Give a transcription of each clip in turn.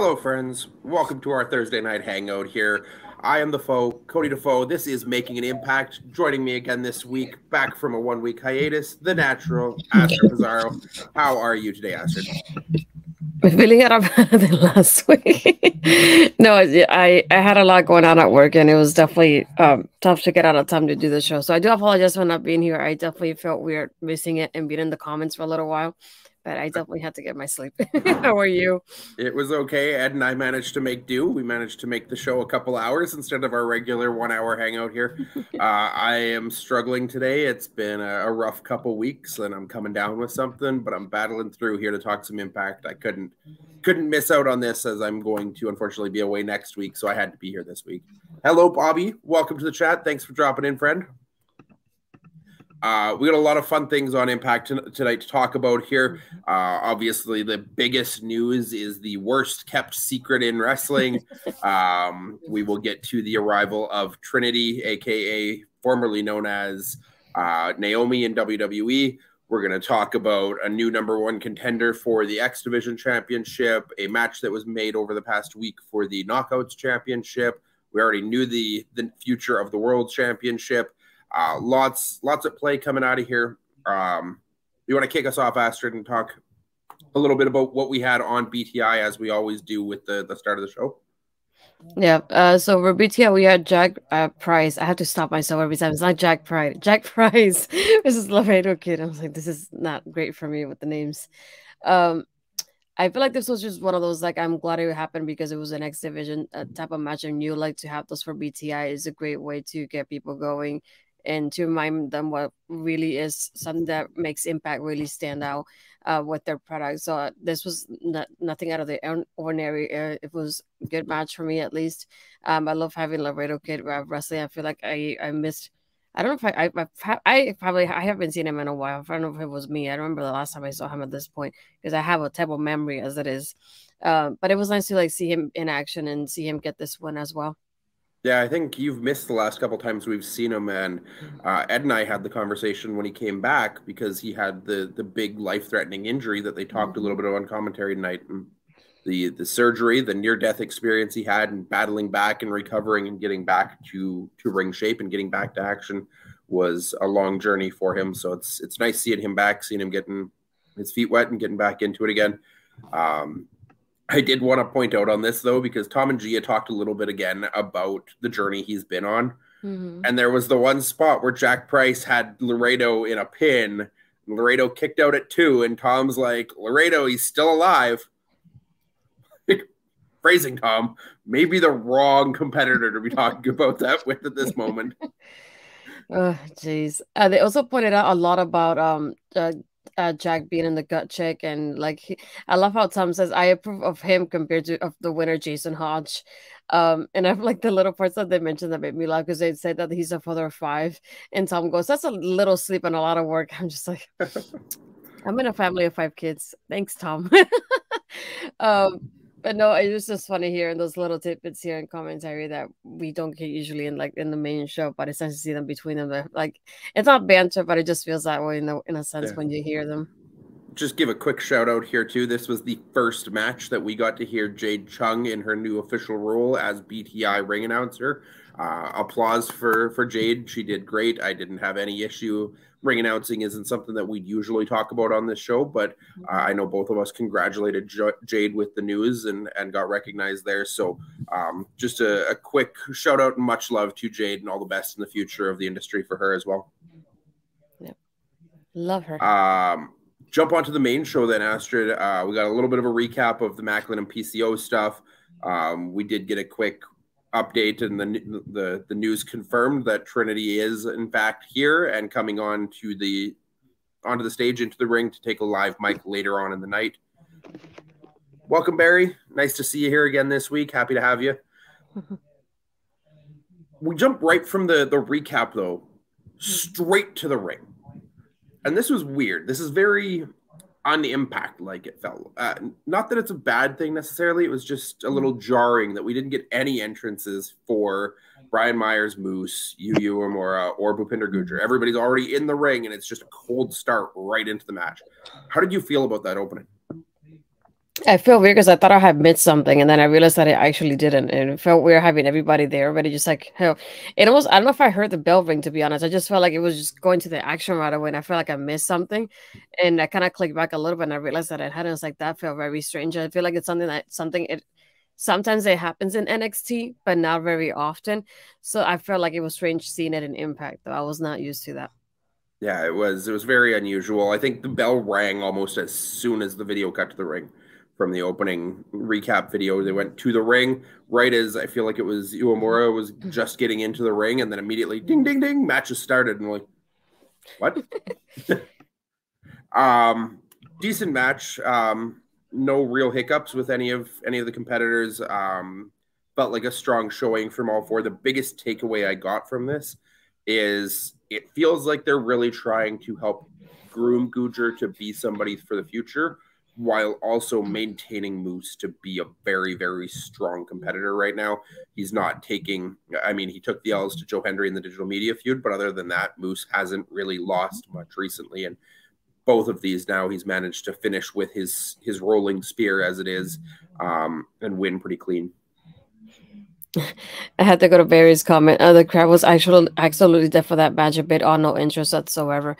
Hello, friends. Welcome to our Thursday night hangout here. I am the foe, Cody Defoe. This is Making an Impact. Joining me again this week, back from a one week hiatus, the natural Astrid Pizarro. How are you today, Astrid? I'm feeling it better than last week. no, I, I had a lot going on at work, and it was definitely um, tough to get out of time to do the show. So I do apologize for not being here. I definitely felt weird missing it and being in the comments for a little while but I definitely had to get my sleep. How are you? It was okay. Ed and I managed to make do. We managed to make the show a couple hours instead of our regular one hour hangout here. uh, I am struggling today. It's been a, a, rough couple weeks and I'm coming down with something, but I'm battling through here to talk some impact. I couldn't couldn't miss out on this as I'm going to unfortunately be away next week, so I had to be here this week. Hello, Bobby. Welcome to the chat. Thanks for dropping in, friend. Uh, we got a lot of fun things on Impact tonight to talk about here. Uh, obviously, the biggest news is the worst kept secret in wrestling. um, we will get to the arrival of Trinity, aka formerly known as uh, Naomi in WWE. We're going to talk about a new number one contender for the X Division Championship, a match that was made over the past week for the Knockouts Championship. We already knew the the future of the World Championship. Uh, lots, lots of play coming out of here. Um, you want to kick us off, Astrid, and talk a little bit about what we had on BTI as we always do with the, the start of the show? Yeah. Uh, so for BTI, we had Jack uh, Price. I have to stop myself every time. It's not Jack Price. Jack Price. this is Laredo Kid. I was like, this is not great for me with the names. Um, I feel like this was just one of those like I'm glad it happened because it was an X division uh, type of match, and you like to have those for BTI is a great way to get people going and to remind them what really is something that makes Impact really stand out uh, with their product. So uh, this was not, nothing out of the ordinary. Uh, it was a good match for me at least. Um, I love having Laredo Kid wrestling. I feel like I I missed. I don't know if I, I, I probably I haven't seen him in a while. I don't know if it was me. I remember the last time I saw him at this point because I have a terrible memory as it is. Uh, but it was nice to like see him in action and see him get this win as well. Yeah, I think you've missed the last couple times we've seen him, and uh, Ed and I had the conversation when he came back because he had the the big life threatening injury that they talked a little bit about on commentary tonight, and the the surgery, the near death experience he had, and battling back and recovering and getting back to to ring shape and getting back to action was a long journey for him. So it's it's nice seeing him back, seeing him getting his feet wet and getting back into it again. Um, I did want to point out on this though, because Tom and Gia talked a little bit again about the journey he's been on. Mm-hmm. And there was the one spot where Jack Price had Laredo in a pin. Laredo kicked out at two, and Tom's like, Laredo, he's still alive. Phrasing Tom, maybe the wrong competitor to be talking about that with at this moment. Oh, jeez. Uh, they also pointed out a lot about um uh, uh, Jack being in the gut check, and like he, I love how Tom says I approve of him compared to of the winner Jason Hotch. Um, and I have like the little parts that they mentioned that made me laugh because they said that he's a father of five, and Tom goes, "That's a little sleep and a lot of work." I'm just like, I'm in a family of five kids. Thanks, Tom. um, but no, it was just funny hearing those little tidbits here in commentary that we don't get usually in like in the main show, but it's nice to see them between them. like it's not banter, but it just feels that way in the, in a sense yeah. when you hear them. Just give a quick shout out here too. This was the first match that we got to hear Jade Chung in her new official role as BTI ring announcer. Uh, applause for for Jade. She did great. I didn't have any issue ring announcing isn't something that we'd usually talk about on this show, but uh, I know both of us congratulated J- Jade with the news and, and got recognized there. So um, just a, a, quick shout out and much love to Jade and all the best in the future of the industry for her as well. Love her. Um, jump onto the main show then, Astrid. Uh, we got a little bit of a recap of the Maclin and PCO stuff. Um, we did get a quick update and the, the the news confirmed that Trinity is in fact here and coming on to the onto the stage into the ring to take a live mic later on in the night. Welcome, Barry. Nice to see you here again this week. Happy to have you. we jump right from the the recap though, hmm. straight to the ring, and this was weird. This is very on the impact like it felt. Uh, not that it's a bad thing necessarily. It was just a little jarring that we didn't get any entrances for Brian Myers, Moose, Yuya Uemura, or Bhupinder Gujjar. Everybody's already in the ring, and it's just a cold start right into the match. How did you feel about that opening? I feel weird because I thought I had missed something, and then I realized that I actually didn't, and it felt weird having everybody there. Everybody just like hell. It almost I don't know if I heard the bell ring to be honest. I just felt like it was just going to the action right away, and I felt like I missed something, and I kind of clicked back a little bit, and I realized that I hadn't. It's like that felt very strange. I feel like it's something that something it sometimes it happens in NXT, but not very often. So I felt like it was strange seeing it in Impact, though I was not used to that. Yeah, it was. It was very unusual. I think the bell rang almost as soon as the video cut to the ring from the opening recap video. They went to the ring right as I feel like it was Uemura was just getting into the ring, and then immediately ding ding ding matches started, and like what? um, decent match. Um, no real hiccups with any of any of the competitors. Um, felt like a strong showing from all four. The biggest takeaway I got from this is it feels like they're really trying to help groom Gujjar to be somebody for the future while also maintaining Moose to be a very, very strong competitor right now. He's not taking, I mean, he took the L's to Joe Hendry in the digital media feud, but other than that, Moose hasn't really lost much recently. And both of these now he's managed to finish with his his rolling spear as it is um, and win pretty clean. I had to go to Barry's comment. Uh, the crowd was actually absolutely dead for that match, a bit on no interest whatsoever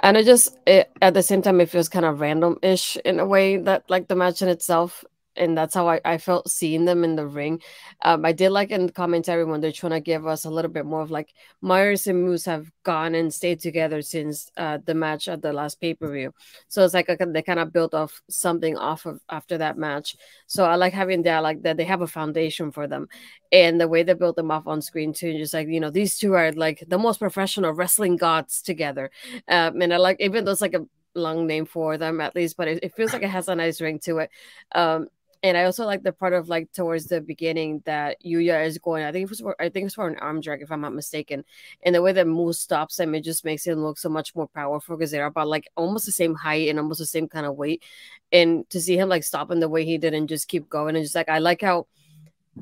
and it just it, at the same time it feels kind of random-ish in a way that like the match in itself and that's how I, I felt seeing them in the ring. Um, I did like in the commentary when they're trying to give us a little bit more of like Myers and Moose have gone and stayed together since uh, the match at the last pay per view. So it's like a, they kind of built off something off of after that match. So I like having that, like that they have a foundation for them, and the way they built them off on screen too. Just like you know, these two are like the most professional wrestling gods together. Um, and I like even though it's like a long name for them at least, but it, it, feels like it has a nice ring to it. Um, and I also like the part of like towards the beginning that Yuya is going. I think it was for, I think it's for an arm drag if I'm not mistaken. And the way that Moose stops him, it just makes him look so much more powerful because they're about like almost the same height and almost the same kind of weight. And to see him like stopping the way he did and just keep going and just like I like how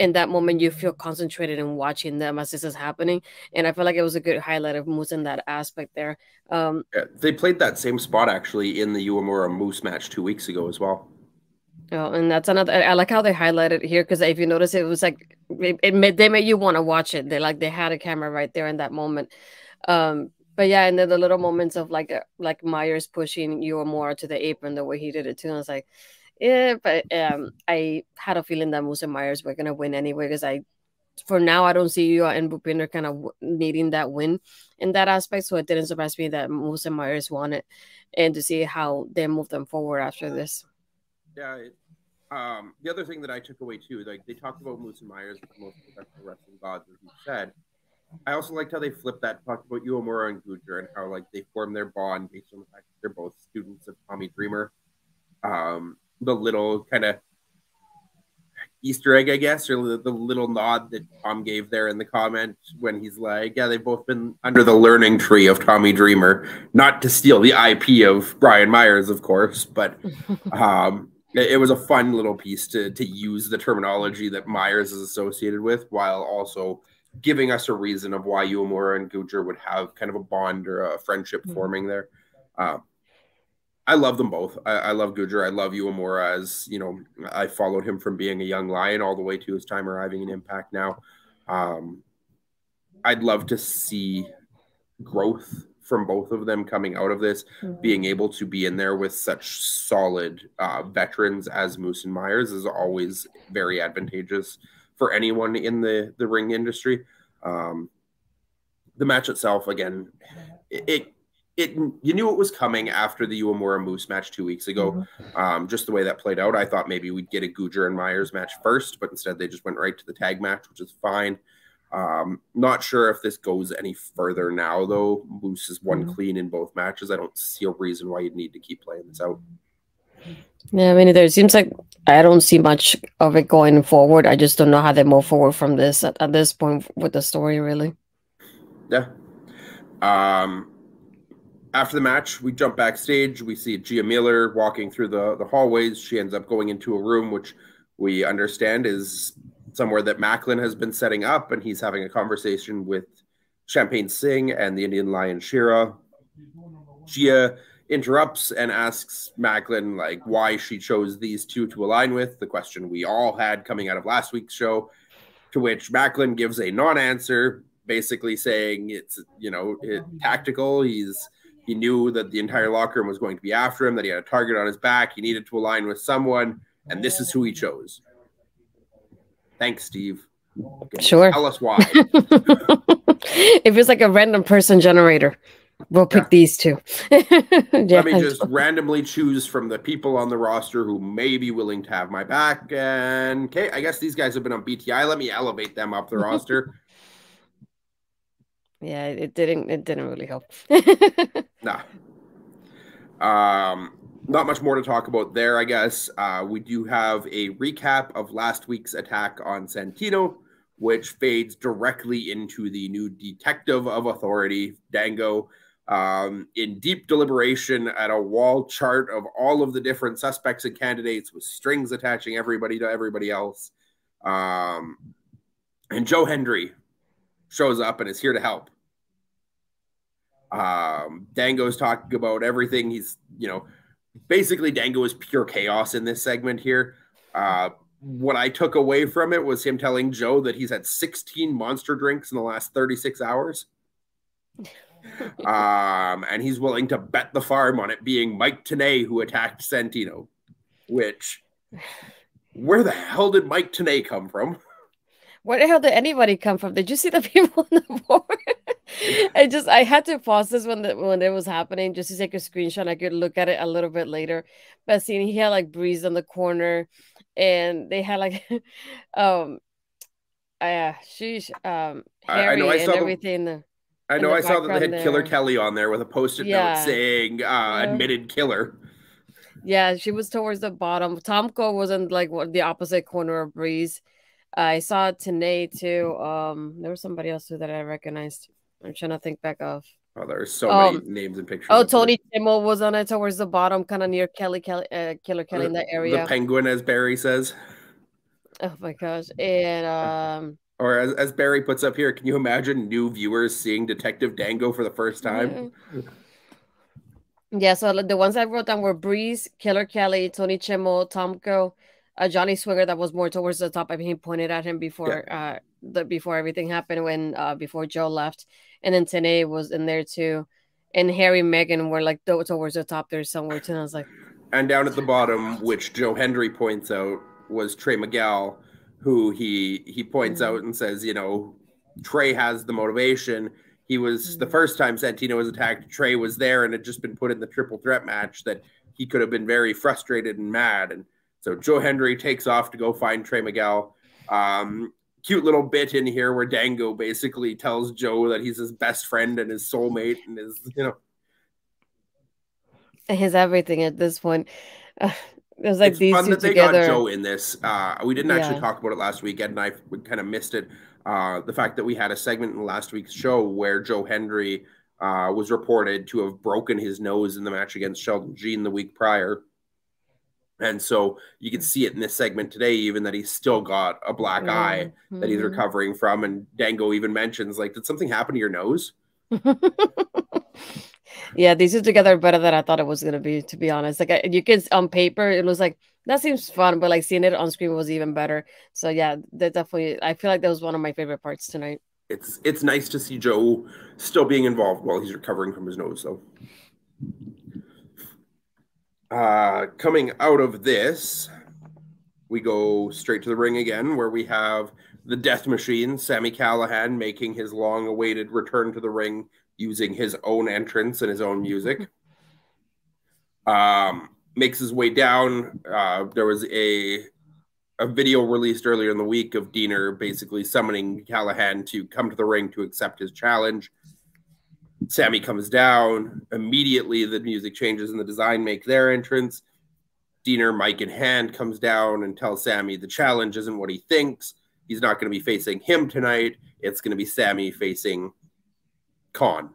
in that moment you feel concentrated in watching them as this is happening and i feel like it was a good highlight of moose in that aspect there um yeah, they played that same spot actually in the uemura moose match two weeks ago as well Oh, and that's another. I like how they highlighted here because if you notice, it was like it, it made they made you want to watch it. They like they had a camera right there in that moment. Um, but yeah, and then the little moments of like uh, like Myers pushing you more to the apron the way he did it too. And I was like, yeah, but um, I had a feeling that Moose and Myers were gonna win anyway because I, for now, I don't see you and Bhupinder kind of needing that win in that aspect. So it didn't surprise me that Moose and Myers won it, and to see how they move them forward after this. Yeah. It, um, the other thing that I took away too, like they talked about Moose and Myers as the most professional wrestling gods, as you said. I also liked how they flipped that, talked about Uemura and Gujjar and how like they formed their bond based on the fact that they're both students of Tommy Dreamer. Um, the little kind of Easter egg, I guess, or the, the, little nod that Tom gave there in the comment when he's like, "Yeah, they've both been under the learning tree of Tommy Dreamer." Not to steal the IP of Brian Myers, of course, but um, it was a fun little piece to to use the terminology that Myers is associated with, while also giving us a reason of why Uemura and Gujjar would have kind of a bond or a friendship mm-hmm. forming there. Uh, I love them both. I, I love Gujjar. I love Uemura as you know. I followed him from being a young lion all the way to his time arriving in Impact. Now, um, I'd love to see growth from both of them coming out of this, mm-hmm. being able to be in there with such solid uh, veterans as Moose and Myers is always very advantageous for anyone in the the ring industry. Um, the match itself, again, it, it, it you knew it was coming after the Uemura Moose match two weeks ago. Mm-hmm. Um, just the way that played out, I thought maybe we'd get a Gujjar and Myers match first, but instead they just went right to the tag match, which is fine. Um, not sure if this goes any further now, though. Moose is one mm-hmm. clean in both matches. I don't see a reason why you'd need to keep playing this out. Yeah, I mean, there seems like I don't see much of it going forward. I just don't know how they move forward from this at, at this point with the story, really. Yeah. Um, after the match, we jump backstage. We see Gia Miller walking through the, the hallways. She ends up going into a room, which we understand is somewhere that Maclin has been setting up, and he's having a conversation with Champagne Singh and the Indian Lion Shera. Gia interrupts and asks Maclin like why she chose these two to align with, the question we all had coming out of last week's show, to which Maclin gives a non-answer, basically saying it's you know it, tactical. He's he knew that the entire locker room was going to be after him, that he had a target on his back. He needed to align with someone, and this is who he chose. Thanks, Steve. Okay, sure. Tell us why. if it's like a random person generator. We'll pick yeah. these two. yeah, Let me just randomly choose from the people on the roster who may be willing to have my back. And okay, I guess these guys have been on BTI. Let me elevate them up the roster. Yeah, it didn't. It didn't really help. nah. Um, not much more to talk about there. I guess uh, we do have a recap of last week's attack on Santino which fades directly into the new detective of authority, Dango, um, in deep deliberation at a wall chart of all of the different suspects and candidates with strings attaching everybody to everybody else. Um, and Joe Hendry shows up and is here to help. Um, Dango's talking about everything. He's, you know, basically Dango is pure chaos in this segment here. Uh, what I took away from it was him telling Joe that he's had 16 monster drinks in the last 36 hours. um, and he's willing to bet the farm on it being Mike Tenay who attacked Santino, which where the hell did Mike Tenay come from? Where the hell did anybody come from? Did you see the people on the board? I just I had to pause this when the, when it was happening just to take a screenshot. I could look at it a little bit later. But seeing he had like Breeze on the corner, and they had like um uh sheesh um Harry I, know, I and everything the, I know I saw that they had there. Killer Kelly on there with a post-it yeah. note saying uh yeah. admitted killer. Yeah, she was towards the bottom. Tomko was in like the opposite corner of Breeze. I saw Tenay too. Um, there was somebody else too that I recognized. I'm trying to think back of. Oh, there's so um, many names and pictures. Oh, Tony Chimel was on it towards the bottom, kind of near Kelly Kelly, uh, Killer Kelly in that area. The penguin, as Barry says. Oh my gosh! And um, or as, as Barry puts up here, can you imagine new viewers seeing Detective Dango for the first time? Yeah. yeah so the ones I wrote down were Breeze, Killer Kelly, Tony Chimel, Tomko, uh, Johnny Swinger. That was more towards the top. I mean, he pointed at him before yeah. uh the before everything happened when uh before Joe left and then Tenay was in there too, and Harry Megan were like towards the top there somewhere too. And I was like, and down at the bottom, which Joe Hendry points out, was Trey Miguel, who he he points mm-hmm. out and says, you know, Trey has the motivation. He was mm-hmm. the first time Santino was attacked. Trey was there and had just been put in the triple threat match that he could have been very frustrated and mad. And so Joe Hendry takes off to go find Trey Miguel. Um, cute little bit in here where Dango basically tells Joe that he's his best friend and his soulmate and his, you know, his everything at this point. Uh, it was like it's these fun that they together. got Joe in this. Uh, we didn't actually yeah. talk about it last week. Ed and I kind of missed it. Uh, the fact that we had a segment in last week's show where Joe Hendry uh, was reported to have broken his nose in the match against Sheldon Jean the week prior. And so you can see it in this segment today, even that he's still got a black mm-hmm. eye that he's mm-hmm. recovering from. And Dango even mentions, like, did something happen to your nose? yeah, these are together better than I thought it was gonna be. To be honest, like you can on paper, it was like that seems fun, but like seeing it on screen was even better. So yeah, that definitely. I feel like that was one of my favorite parts tonight. It's it's nice to see Joe still being involved while he's recovering from his nose, though. Uh, coming out of this, we go straight to the ring again, where we have the Death Machine, Sami Callihan, making his long-awaited return to the ring using his own entrance and his own music. Um, makes his way down. Uh, there was a a video released earlier in the week of Deaner basically summoning Callihan to come to the ring to accept his challenge. Sami comes down. Immediately, the music changes and the design make their entrance. Deaner, mic in hand, comes down and tells Sami the challenge isn't what he thinks. He's not going to be facing him tonight. It's going to be Sami facing Kon.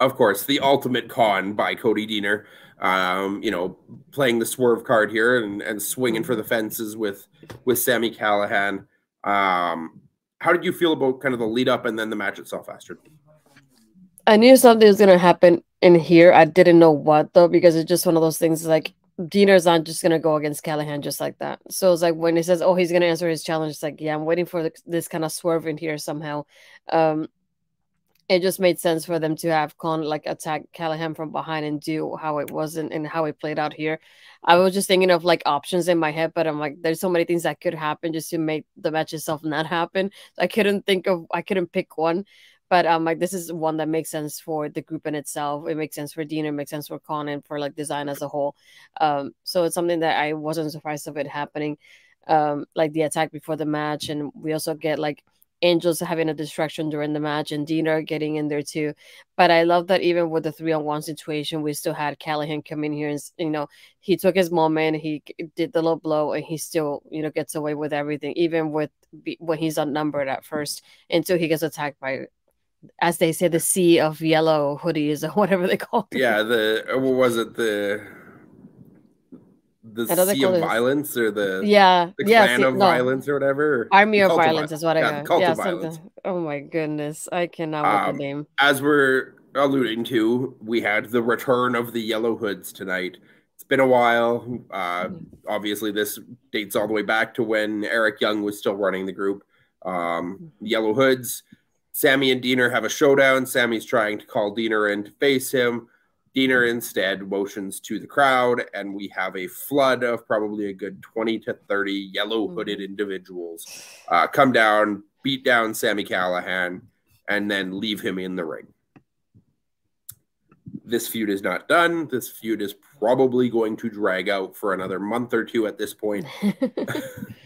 Of course, the ultimate con by Cody Deaner. Um, you know, playing the swerve card here and, and swinging for the fences with with Sami Callihan. Um, how did you feel about kind of the lead up and then the match itself, Astrid? I knew something was gonna happen in here. I didn't know what though, because it's just one of those things like Deaner's not just gonna go against Callihan just like that. So it's like when he says, "Oh, he's gonna answer his challenge," it's like, yeah, I'm waiting for this kind of swerve in here somehow. Um, it just made sense for them to have Kon like attack Callihan from behind and do how it was and, and how it played out here. I was just thinking of like options in my head, but I'm like, there's so many things that could happen just to make the match itself not happen. I couldn't think of, I couldn't pick one. But um, like this is one that makes sense for the group in itself. It makes sense for Dean. It makes sense for Kon and for like design as a whole. Um, so it's something that I wasn't surprised of it happening. Um, like the attack before the match, and we also get like Angels having a distraction during the match and Deaner getting in there too. But I love that even with the three on one situation, we still had callihan come in here and, you know, he took his moment, he did the low blow, and he still, you know, gets away with everything, even with when he's outnumbered at first until he gets attacked by, as they say, the sea of yellow hoodies or whatever they call it. Yeah, the, what was it? The, the sea of violence or the yeah the yeah clan of no. violence or whatever army of violence is what yeah, I got yeah something. oh my goodness I cannot um, with the name as we're alluding to we had the return of the yellow hoods tonight it's been a while uh, mm-hmm. obviously this dates all the way back to when Eric Young was still running the group um, mm-hmm. yellow hoods Sami and Deaner have a showdown Sami's trying to call Deaner in to face him Deaner instead motions to the crowd, and we have a flood of probably a good 20 to 30 yellow hooded mm-hmm. individuals uh, come down, beat down Sami Callihan, and then leave him in the ring. This feud is not done. This feud is probably going to drag out for another month or two at this point.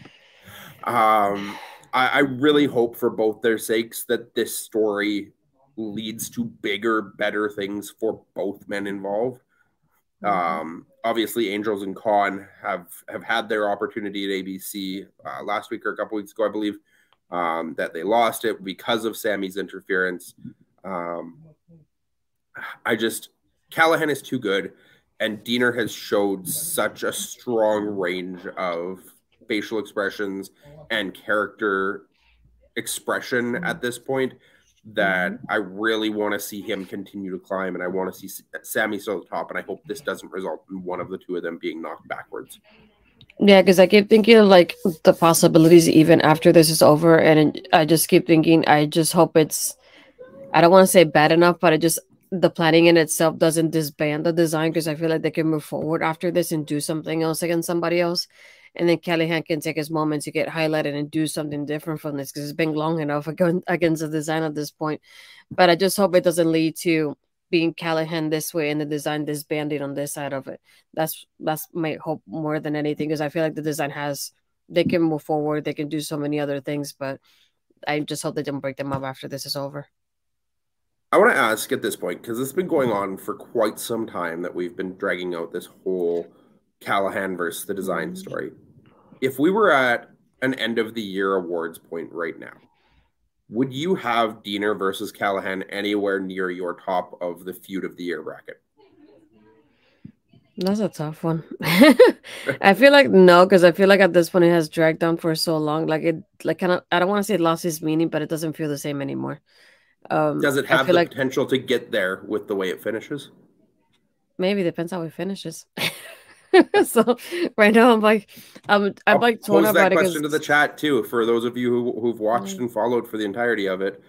um, I, I really hope for both their sakes that this story leads to bigger, better things for both men involved. Mm-hmm. Um, obviously, Angels and Kon have have had their opportunity at ABC uh, last week or a couple weeks ago, I believe, um, that they lost it because of Sami's interference. Um, I just Callihan is too good, and Deaner has showed such a strong range of facial expressions and character expression at this point that mm-hmm. I really want to see him continue to climb, and I want to see Sami still at the top. And I hope this doesn't result in one of the two of them being knocked backwards. Yeah, because I keep thinking of, like the possibilities even after this is over, and I just keep thinking. I just hope it's. I don't want to say bad enough, but I just the planning in itself doesn't disband the design because I feel like they can move forward after this and do something else against somebody else and then Callihan can take his moment to get highlighted and do something different from this because it's been long enough against the design at this point. But I just hope it doesn't lead to being Callihan this way and the design disbanding on this side of it. That's that's my hope more than anything because I feel like the design has they can move forward, they can do so many other things, but I just hope they don't break them up after this is over. I want to ask at this point because it's been going on for quite some time that we've been dragging out this whole Callihan versus the design mm-hmm. story if we were at an end of the year awards point right now, would you have Deaner versus Callihan anywhere near your top of the feud of the year bracket? That's a tough one. I feel like no, because I feel like at this point it has dragged on for so long. Like it, like kind of, I don't want to say it lost its meaning, but it doesn't feel the same anymore. Um, Does it have the like, potential to get there with the way it finishes? Maybe depends how it finishes. so right now I'm like I'm I'm like torn pose that question to the chat too for those of you who, who've watched mm-hmm. and followed for the entirety of it.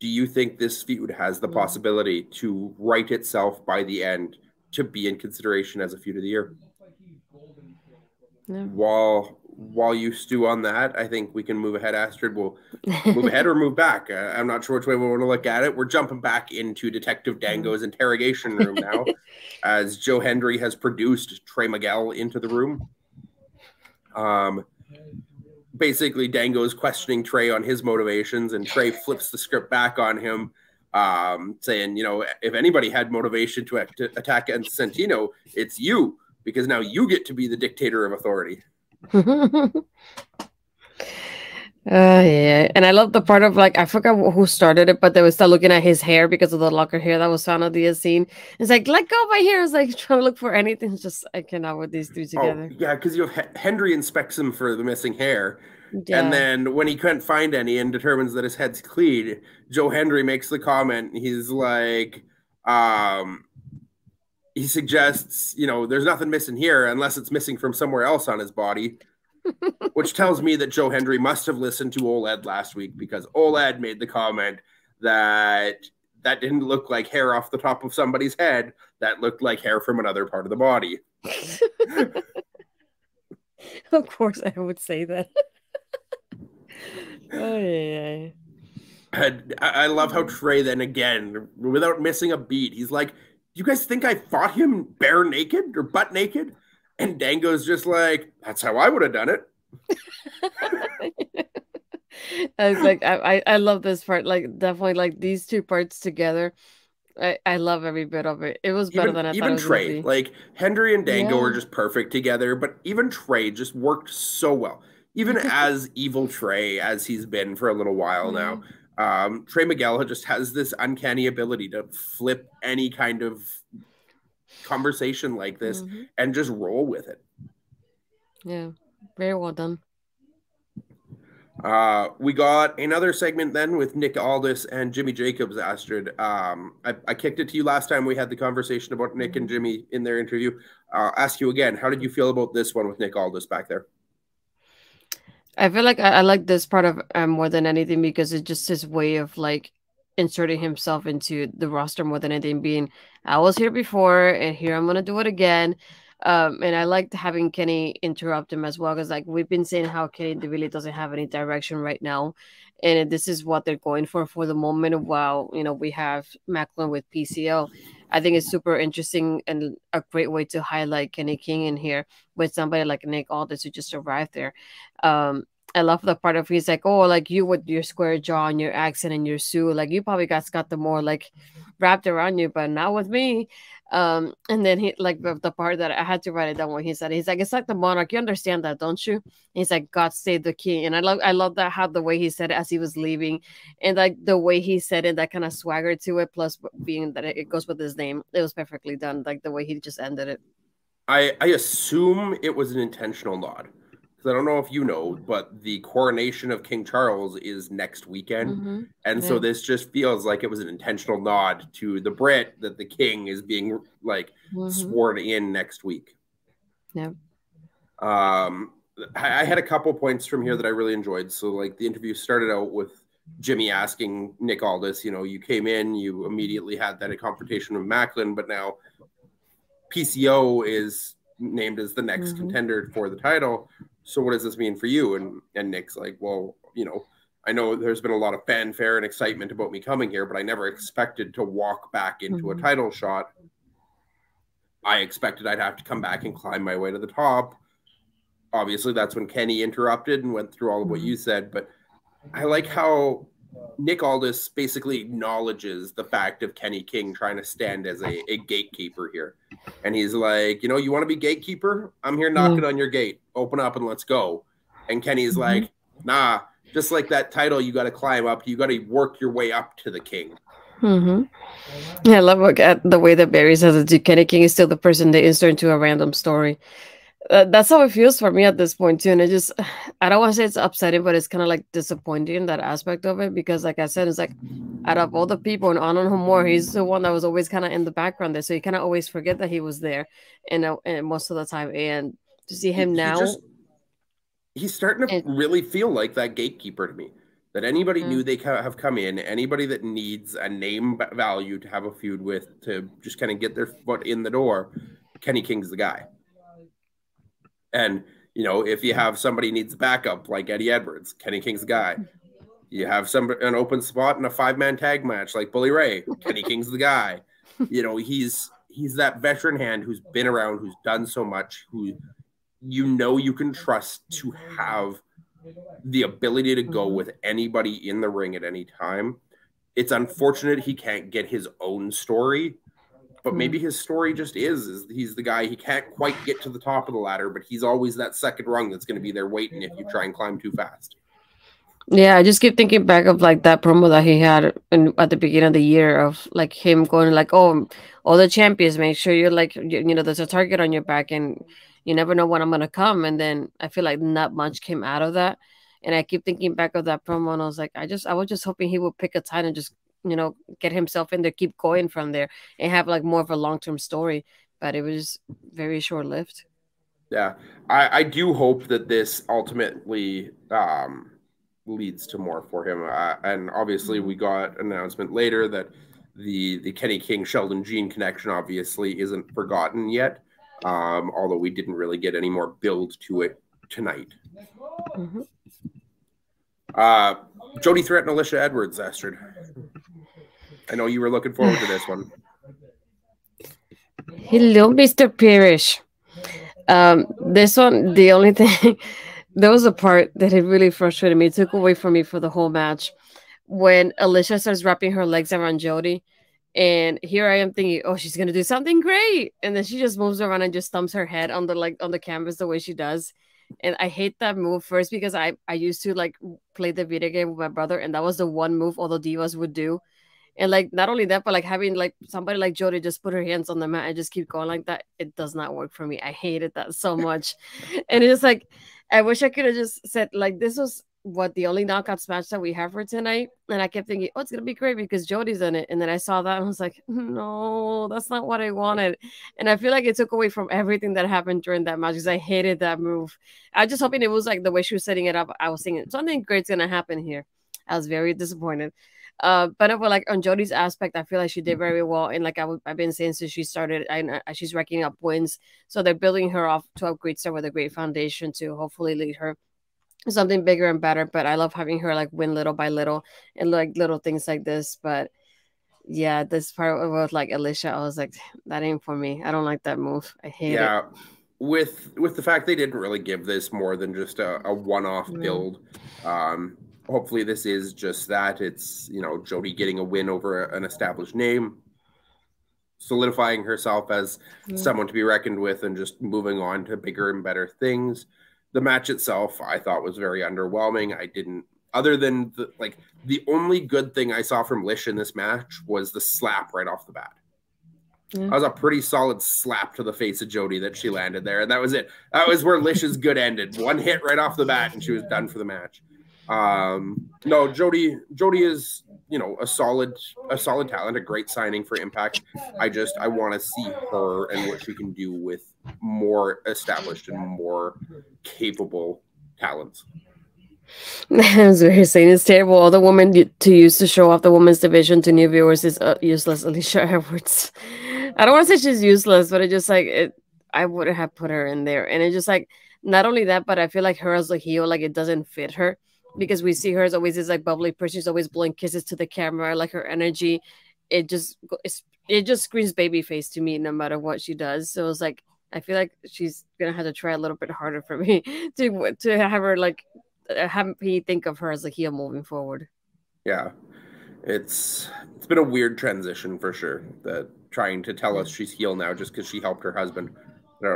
Do you think this feud has the mm-hmm. possibility to right itself by the end to be in consideration as a feud of the year? Yeah. While while you stew on that, I think we can move ahead. Astrid, we'll move ahead or move back. Uh, I'm not sure which way we want to look at it. We're jumping back into Detective Dango's interrogation room now, as Joe Hendry has produced Trey Miguel into the room. Um, basically, Dango is questioning Trey on his motivations, and Trey flips the script back on him, um, saying, "You know, if anybody had motivation to, to attack Santino, it's you." Because now you get to be the dictator of authority. uh, yeah, and I love the part of like I forgot who started it, but they were still looking at his hair because of the locker hair that was found on the scene. It's like let go of my hair. It's like trying to look for anything. It's just I cannot with these two together. Oh, yeah, because you have Hendry inspects him for the missing hair, yeah. and then when he couldn't find any and determines that his head's clean, Joe Hendry makes the comment. He's like, um, he suggests, you know, there's nothing missing here unless it's missing from somewhere else on his body, which tells me that Joe Hendry must have listened to Oled last week because Oled made the comment that that didn't look like hair off the top of somebody's head. That looked like hair from another part of the body. of course, I would say that. oh, yeah. And I love how Trey then again, without missing a beat, he's like, "You guys think I fought him bare naked or butt naked?" And Dango's just like, "That's how I would have done it." I was like, I, I love this part. Like, definitely, like these two parts together. I, I love every bit of it. It was better even, than I even. Trey, like Hendry and Dango Yeah. were just perfect together, but even Trey just worked so well. Even as evil Trey, as he's been for a little while now, um, Trey Miguel just has this uncanny ability to flip any kind of conversation like this Mhm. and just roll with it. Yeah, very well done. Uh, we got another segment then with Nick Aldis and Jimmy Jacobs, Astrid. Um, I, I kicked it to you last time we had the conversation about Nick and Jimmy in their interview. Uh, ask you again, how did you feel about this one with Nick Aldis back there? I feel like I, I like this part of um, more than anything because it's just his way of like inserting himself into the roster more than anything. Being, I was here before, and here I'm gonna do it again. Um, and I liked having Kenny interrupt him as well because like we've been saying how Kenny really doesn't have any direction right now, and this is what they're going for for the moment. While you know we have Maclin with PCO, I think it's super interesting and a great way to highlight Kenny King in here with somebody like Nick Aldis who just arrived there um I love the part of he's like, oh, like you with your square jaw and your accent and your suit, like you probably got got the more like wrapped around you, but not with me. Um, and then he like the, part that I had to write it down when he said he's like, it's like the monarch, you understand that, don't you? he's like, God save the king, and I love I love that how the way he said it as he was leaving, and like the way he said it, that kind of swagger to it, plus being that it goes with his name, it was perfectly done, like the way he just ended it. I, I assume it was an intentional nod. Because I don't know if you know, but the coronation of King Charles is next weekend. Mhm. And so this just feels like it was an intentional nod to the Brit that the king is being like Mhm. sworn in next week. Yeah. Um, I, I had a couple points from here that I really enjoyed. So, like, the interview started out with Jimmy asking Nick Aldis, you know, you came in, you immediately had that confrontation with Maclin, but now PCO is named as the next Mhm. contender for the title. So, what does this mean for you? And and Nick's like, well, you know, I know there's been a lot of fanfare and excitement about me coming here, but I never expected to walk back into a Mhm. title shot. I expected I'd have to come back and climb my way to the top. Obviously, that's when Kenny interrupted and went through all of what Mhm. you said. But I like how Nick Aldis basically acknowledges the fact of Kenny King trying to stand as a, a gatekeeper here. And he's like, you know, you want to be gatekeeper? I'm here knocking on your gate. Open up and let's go. And Kenny's Mhm. like, nah, just like that title, you got to climb up. You got to work your way up to the king. Mm-hmm. Yeah, I love what, the way that Barry says it. too. Kenny King is still the person they insert into a random story. Uh, that's how it feels for me at this point too, and it just I don't want to say it's upsetting, but it's kind of like disappointing that aspect of it because, like I said, it's like out of all the people and on him more, he's the one that was always kind of in the background there, so you kind of always forget that he was there, and, uh, and most of the time, and to see him He- he now, just- he's starting to really feel like that gatekeeper to me. That anybody Mm. knew they ca- have come in, anybody that needs a name value to have a feud with, to just kind of get their foot in the door, Kenny King's the guy. And you know, if you have somebody needs backup like Eddie Edwards, Kenny King's the guy. You have some an open spot in a five man tag match like Bully Ray, Kenny King's the guy. You know, he's he's that veteran hand who's been around, who's done so much, who you know you can trust to have the ability to go with anybody in the ring at any time. It's unfortunate he can't get his own story, but maybe hmm. his story just is is he's the guy he can't quite get to the top of the ladder, but he's always that second rung that's going to be there waiting if you try and climb too fast. Yeah, I just keep thinking back of like that promo that he had in, at the beginning of the year of like him going like, "Oh, all the champions, make sure you're like, you, you know, there's a target on your back, and you never know when I'm gonna come." And then I feel like not much came out of that, and I keep thinking back of that promo, and I was like, I just, I was just hoping he would pick a time and just you know, get himself in there, keep going from there, and have like more of a long term story. But it was very short lived. Yeah, I, I do hope that this ultimately um, leads to more for him. Uh, and obviously, we got an announcement later that the the Kenny King Sheldon Jean connection obviously isn't forgotten yet. Um, although we didn't really get any more build to it tonight. Mm-hmm. Uh, Jody Threat and Alisha Edwards, Astrid. I know you were looking forward to this one. Hello, Mr. Parrish. Um, this one, the only thing, there was a part that it really frustrated me, it took away from me for the whole match. When Alisha starts wrapping her legs around Jody, and here I am thinking, oh, she's gonna do something great, and then she just moves around and just thumps her head on the like on the canvas the way she does, and I hate that move first because I I used to like play the video game with my brother, and that was the one move all the divas would do, and like not only that, but like having like somebody like Jody just put her hands on the mat and just keep going like that, it does not work for me. I hated that so much, and it's like I wish I could have just said like this was what the only knockouts match that we have for tonight. And I kept thinking, oh, it's gonna be great because Jody's in it. And then I saw that and I was like, no, that's not what I wanted. And I feel like it took away from everything that happened during that match because I hated that move. I was just hoping it was like the way she was setting it up. I was thinking something great's gonna happen here. I was very disappointed. Uh, but over like on Jody's aspect, I feel like she did very well. And like I w- I've been saying since she started, I, I, she's racking up wins. So they're building her off to a great start with a great foundation to hopefully lead her something bigger and better. But I love having her like win little by little and like little things like this. But yeah, this part with like Alisha, I was like, that ain't for me. I don't like that move. I hate yeah. it. With with the fact they didn't really give this more than just a, a one off mm. build. Um, hopefully this is just that. It's you know Jody getting a win over an established name, solidifying herself as mm. someone to be reckoned with, and just moving on to bigger and better things the match itself I thought was very underwhelming. I didn't other than the, like the only good thing I saw from Lish in this match was the slap right off the bat. Yeah. That was a pretty solid slap to the face of Jody that she landed there, and that was it. That was where Lish's good ended. One hit right off the bat, and she was done for the match. Um, no, Jody. Jody is you know a solid a solid talent, a great signing for Impact. I just I want to see her and what she can do with more established and more capable talents. As we are saying, it's terrible. All the woman to use to show off the women's division to new viewers is uh, useless. Alisha Edwards. I don't want to say she's useless, but it just like it. I wouldn't have put her in there, and it just like not only that, but I feel like her as a heel, like it doesn't fit her because we see her as always as like bubbly person. She's always blowing kisses to the camera, like her energy. It just it just screams baby face to me, no matter what she does. So it's like I feel like she's gonna have to try a little bit harder for me to to have her like uh, have me think of her as a heel moving forward. Yeah, it's it's been a weird transition for sure. That trying to tell us she's heel now just because she helped her husband.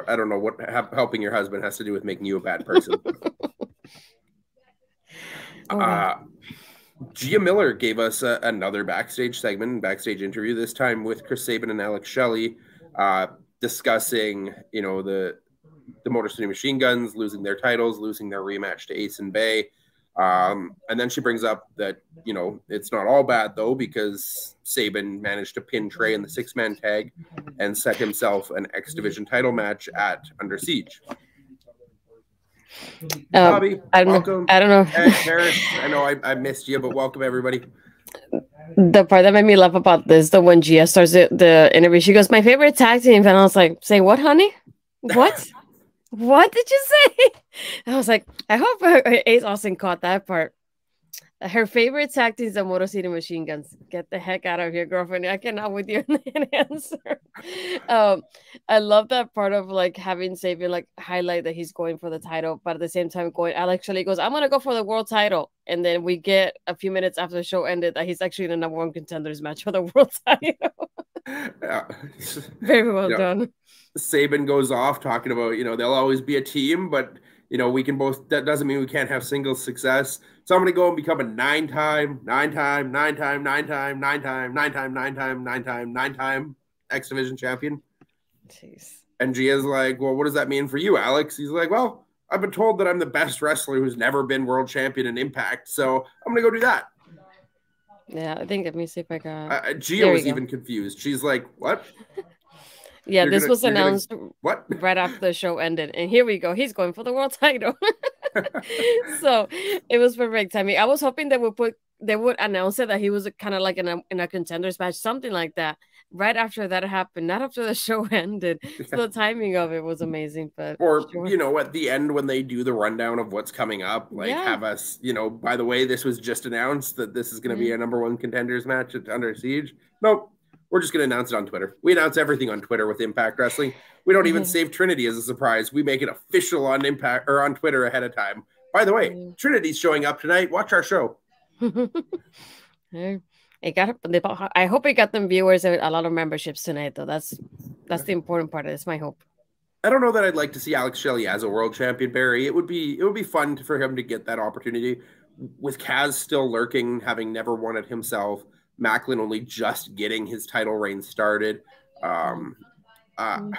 I don't know what helping your husband has to do with making you a bad person. oh, uh, Gia Miller gave us a, another backstage segment, backstage interview. This time with Chris Sabin and Alex Shelley. Uh, discussing, you know, the the Motor City Machine Guns losing their titles, losing their rematch to Ace and Bey. Um, and then she brings up that, you know, it's not all bad though, because Sabin managed to pin Trey in the six man tag and set himself an X Division title match at Under Siege. Um, Bobby, I don't welcome. Know. I don't know. Harris, I know I, I missed you, but welcome everybody the part that made me laugh about this, the when Gia starts the, the interview, she goes, "My favorite tag team," and I was like, "Say what, honey? What? what did you say?" I was like, "I hope Ace Austin caught that part." Her favorite tactic is the Motor City Machine Guns. Get the heck out of here, girlfriend. I cannot with you an answer. Um, I love that part of like having Sabin like highlight that he's going for the title, but at the same time going, Alex actually goes, I'm gonna go for the world title. And then we get a few minutes after the show ended that he's actually in the number one contenders match for the world title. yeah. Very well know, done. Sabin goes off talking about, you know, they'll always be a team, but you know, we can both that doesn't mean we can't have single success. So I'm gonna go and become a nine time, nine time, nine time, nine time, nine time, nine time, nine time, nine time, nine time X Division champion. Jeez. And Gia's like, Well, what does that mean for you, Alex? He's like, Well, I've been told that I'm the best wrestler who's never been world champion in Impact, so I'm gonna go do that. Yeah, I think let me see if I got. Uh, Gia was even confused. She's like, "What?" Yeah, you're this gonna, was announced gonna... what right after the show ended, and here we go. He's going for the world title. so it was perfect timing. I was hoping they would put they would announce it that he was kind of like in a in a contenders match, something like that. Right after that happened, not after the show ended. So the timing of it was amazing. But or sure. you know, at the end when they do the rundown of what's coming up, like yeah. have us, you know, by the way, this was just announced that this is going to be mm-hmm. a number one contenders match at Under Siege. Nope, we're just going to announce it on Twitter. We announce everything on Twitter with Impact Wrestling. We don't even mm-hmm. save Trinity as a surprise. We make it official on Impact or on Twitter ahead of time. By the way, mm. Trinity's showing up tonight. Watch our show. it got I hope it got them viewers and a lot of memberships tonight though. That's that's the important part. That's my hope. I don't know that I'd like to see Alex Shelley as a world champion, Barry. It would be it would be fun for him to get that opportunity. With Kaz still lurking, having never won it himself, Maclin only just getting his title reign started. Um, uh,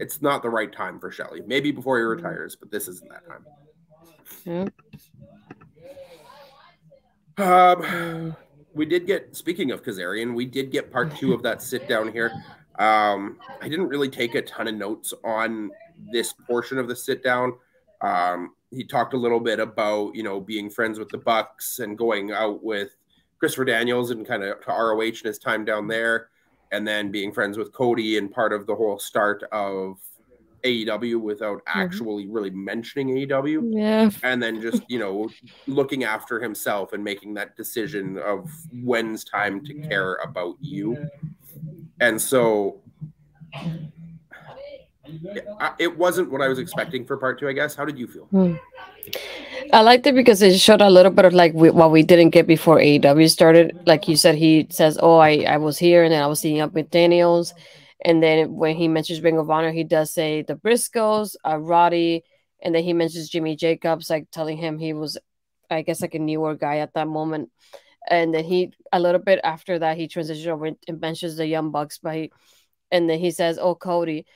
it's not the right time for Shelley. Maybe before he retires, but this isn't that time. Yeah. Um, we did get speaking of Kazarian, we did get part two of that sit down here. Um, I didn't really take a ton of notes on this portion of the sit down. Um, he talked a little bit about you know being friends with the Bucks and going out with Christopher Daniels and kind of to ROH and his time down there, and then being friends with Cody and part of the whole start of AEW without mm-hmm. actually mm-hmm. really mentioning AEW. Yeah. And then just, you know, looking after himself and making that decision of when's time to care about you. And so it, it wasn't what I was expecting for part two, I guess. How did you feel? Hmm. I liked it because it showed a little bit of like we, what we didn't get before AEW started. Like you said, he says, "Oh, I I was here and then I was seeing up with Daniels," And then when he mentions Ring of Honor, he does say the Briscoes, uh, Roddy, and then he mentions Jimmy Jacobs, like telling him he was, I guess, like a newer guy at that moment. And then he, a little bit after that, he transitions over and mentions the Young Bucks, but he, and then he says, "Oh, Cody."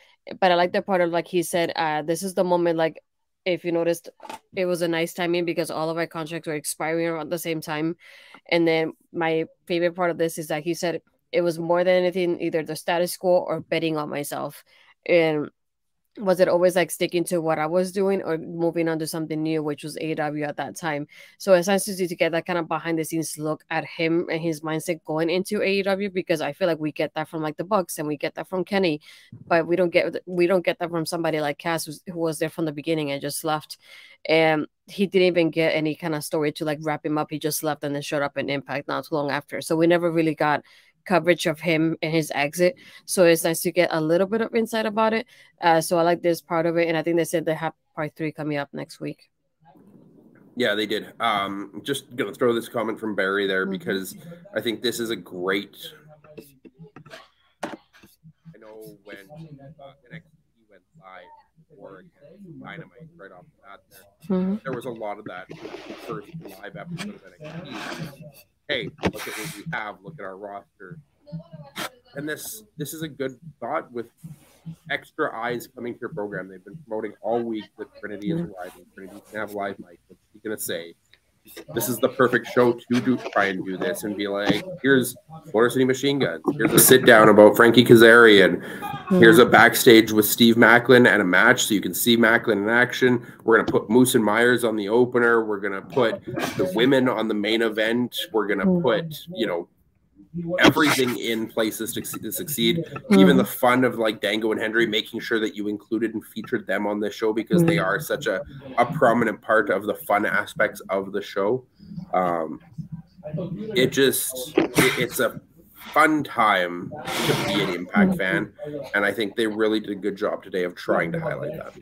But I like the part of like he said, uh, "This is the moment." Like, if you noticed, it was a nice timing because all of our contracts were expiring around the same time. And then my favorite part of this is that he said it was more than anything either the status quo or betting on myself and was it always like sticking to what I was doing or moving on to something new, which was AEW at that time? So it's nice to, to get that kind of behind the scenes look at him and his mindset going into AEW because I feel like we get that from like the Bucks and we get that from Kenny, but we don't get we don't get that from somebody like Kaz who was there from the beginning and just left. And he didn't even get any kind of story to like wrap him up. He just left and then showed up in Impact not too long after. So we never really got coverage of him and his exit. So it's nice to get a little bit of insight about it. Uh, so I like this part of it, and I think they said they have part three coming up next week. Yeah, they did. Um, just gonna throw this comment from Barry there mm-hmm. because I think this is a great. I know when uh, NXT went live for Dynamite right off the bat, there, mm-hmm. there was a lot of that first live episode of NXT hey, look at what we have, look at our roster. And this this is a good thought with extra eyes coming to your program. They've been promoting all week that Trinity is arriving. Trinity can have live mic. What's he gonna say? This is the perfect show to do try and do this and be like, here's Motor City Machine Guns. Here's a sit down about Frankie Kazarian. Here's a backstage with Steve Maclin and a match so you can see Maclin in action. We're gonna put Moose and Myers on the opener. We're gonna put the women on the main event. We're gonna mm. put, you know, everything in places to, to succeed. Mm. Even the fun of like Dango and Hendry, making sure that you included and featured them on the show because mm. they are such a, a prominent part of the fun aspects of the show. Um, it just it, it's a fun time to be an Impact fan, and I think they really did a good job today of trying to highlight that.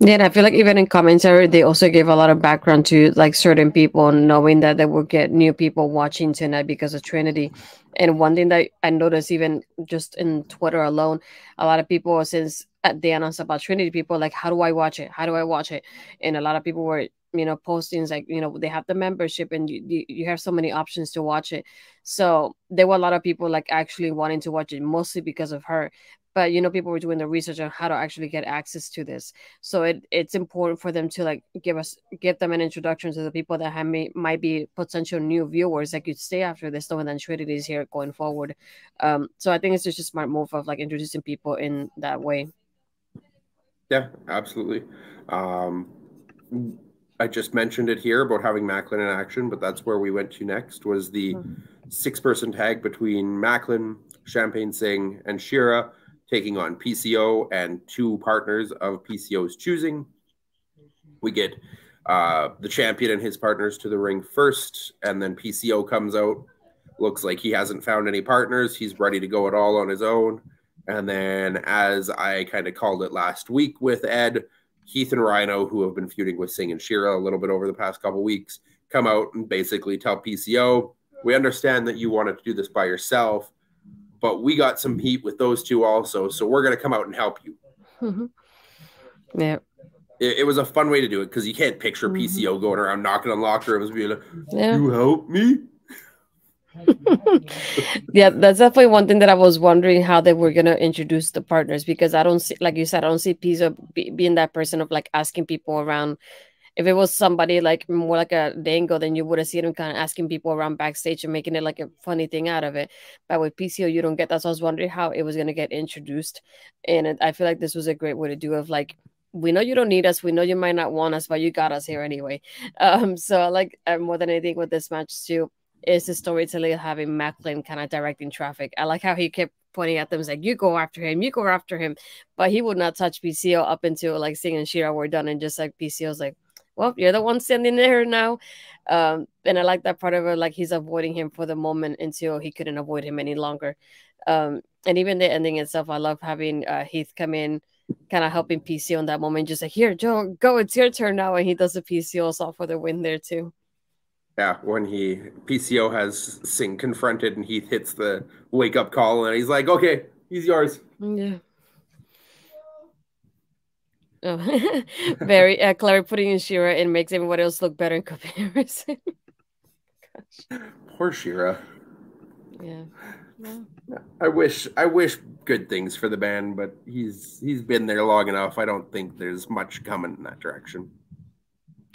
Yeah, and I feel like even in commentary, they also gave a lot of background to like certain people, knowing that they will get new people watching tonight because of Trinity. And one thing that I noticed, even just in Twitter alone, a lot of people since uh, they announced about Trinity, people like, "How do I watch it? How do I watch it?" And a lot of people were, you know, postings like, you know, they have the membership and you you have so many options to watch it. So there were a lot of people like actually wanting to watch it, mostly because of her but you know people were doing the research on how to actually get access to this. So it, it's important for them to like give us give them an introduction to the people that have may, might be potential new viewers that could stay after this knowing that trinity is here going forward. Um so i think it's just a smart move of like introducing people in that way. Yeah absolutely. Um i just mentioned it here about having Maclin in action but that's where we went to next was the mm-hmm. six person tag between Maclin, champagne singh and shera taking on PCO and two partners of PCO's choosing. We get uh, the champion and his partners to the ring first, and then PCO comes out. Looks like he hasn't found any partners. He's ready to go it all on his own. And then, as I kind of called it last week with Ed, Heath and Rhyno, who have been feuding with Singh and Shera a little bit over the past couple weeks, come out and basically tell PCO, we understand that you wanted to do this by yourself but we got some heat with those two also. So we're going to come out and help you. Mm-hmm. Yeah. It, it, was a fun way to do it because you can't picture mm-hmm. PCO going around knocking on locker rooms being like, yeah. you help me? yeah, that's definitely one thing that I was wondering how they were gonna introduce the partners because I don't see, like you said, I don't see Pizzo be, being that person of like asking people around if it was somebody like more like a dango, then you would have seen him kind of asking people around backstage and making it like a funny thing out of it. But with PCO, you don't get that. So I was wondering how it was going to get introduced. And I feel like this was a great way to do it. Of like, we know you don't need us. We know you might not want us, but you got us here anyway. Um, so I like uh, more than anything with this match too is the storytelling having Maclin kind of directing traffic. I like how he kept pointing at them, was like, you go after him, you go after him. But he would not touch PCO up until like Singh and Shera were done. And just like PCO's like, well, you're the one standing there now. Um, and I like that part of it, like he's avoiding him for the moment until he couldn't avoid him any longer. Um, and even the ending itself, I love having uh, Heath come in, kind of helping PCO in that moment, just like, here, Joe, go, it's your turn now. And he does the PCO assault for the win there too. Yeah, when he PCO has Singh confronted and Heath hits the wake up call, and he's like, okay, he's yours. Yeah. Oh, very uh, clever putting in Shera and makes everybody else look better in comparison. Poor Shera. Yeah. I wish I wish good things for the band, but he's he's been there long enough. I don't think there's much coming in that direction.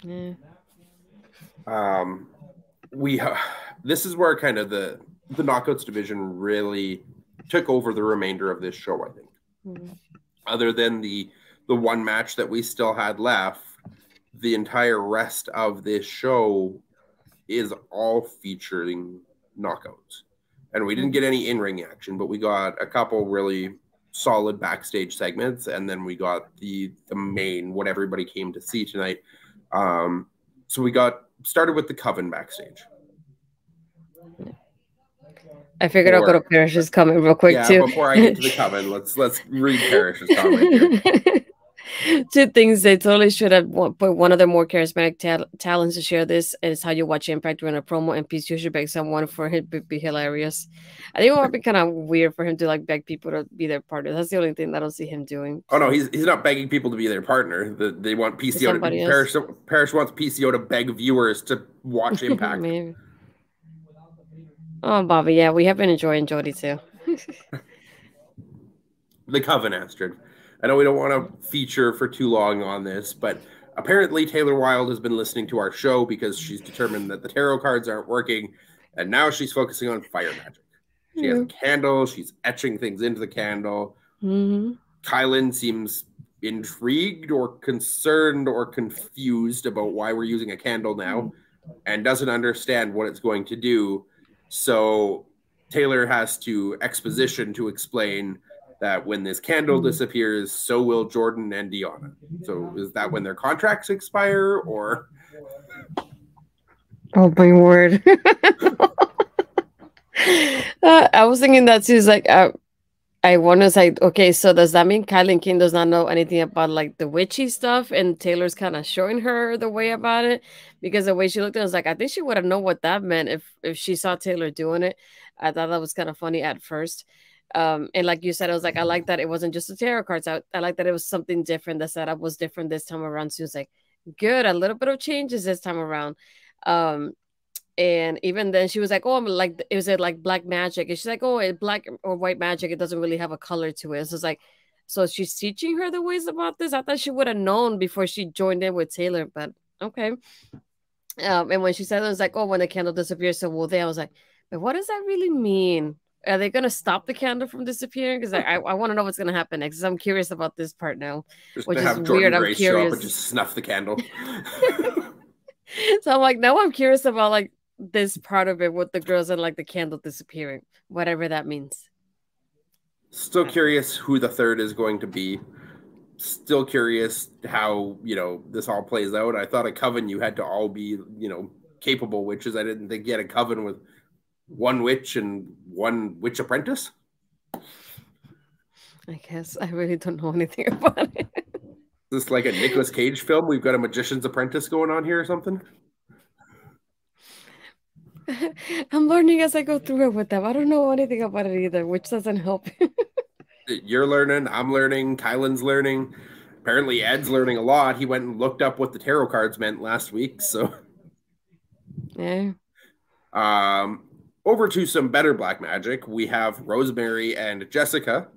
Yeah. Um, we uh, this is where kind of the the knockouts division really took over the remainder of this show. I think, mm-hmm. other than the the one match that we still had left, the entire rest of this show is all featuring knockouts. And we didn't get any in ring action, but we got a couple really solid backstage segments, and then we got the the main what everybody came to see tonight. Um, so we got started with the coven backstage. I figured before, I'll go to Parrish's comment real quick yeah, too. Before I get to the comment, let's let's read Parrish's comment. two things they totally should have put one of the more charismatic ta- talents to share this is how you watch Impact run a promo and PCO should beg someone for it to be hilarious. I think it would be kind of weird for him to like beg people to be their partner. That's the only thing that I don't see him doing. Oh no, he's he's not begging people to be their partner. The, they want PCO to be Parrish, Parrish wants PCO to beg viewers to watch Impact. Maybe. Oh, Bobby, yeah, we have been enjoying Jody too. the Coven Astrid. I know we don't want to feature for too long on this, but apparently Taylor Wilde has been listening to our show because she's determined that the tarot cards aren't working, and now she's focusing on fire magic. She mm-hmm. has a candle, she's etching things into the candle. Mm-hmm. Kilynn seems intrigued or concerned or confused about why we're using a candle now mm-hmm. and doesn't understand what it's going to do. So Taylor has to exposition to explain that when this candle hmm. disappears, so will Jordan and Deonna. So is that when their contracts expire or? Oh my word! uh, I was thinking that too. Is like uh, I want to say, okay, so does that mean Kilynn King does not know anything about like the witchy stuff, and Taylor's kind of showing her the way about it? Because the way she looked at it was like, I think she would have known what that meant if if she saw Taylor doing it. I thought that was kind of funny at first. Um, and like you said, I was like, I like that it wasn't just the tarot cards. I, I like that it was something different. The setup was different this time around. So it was like, good, a little bit of changes this time around. Um, and even then she was like, "Oh, I'm like, is it like black magic?" And she's like, "Oh, it black or white magic. It doesn't really have a color to it." So it's like, so she's teaching her the ways about this. I thought she would have known before she joined in with Taylor, but okay. Um, and when she said it was like, "Oh, when the candle disappears, so will they?" I was like, "But what does that really mean?" Are they gonna stop the candle from disappearing? Because I, I, I want to know what's gonna happen next. I'm curious about this part now, Just which to is have Jordan weird. I'm Grace show up and just snuff the candle. so I'm like, now I'm curious about like this part of it with the girls and like the candle disappearing, whatever that means. Still curious who the third is going to be. Still curious how you know this all plays out. I thought a coven you had to all be you know capable witches. I didn't think you had a coven with one witch and one witch apprentice. I guess I really don't know anything about it. Is this like a Nicolas Cage film? We've got a magician's apprentice going on here or something. I'm learning as I go through it with them. I don't know anything about it either, which doesn't help. You're learning. I'm learning. Kilynn's learning. Apparently, Ed's learning a lot. He went and looked up what the tarot cards meant last week. So, yeah. um, over to some better black magic. We have Rosemary and Jessica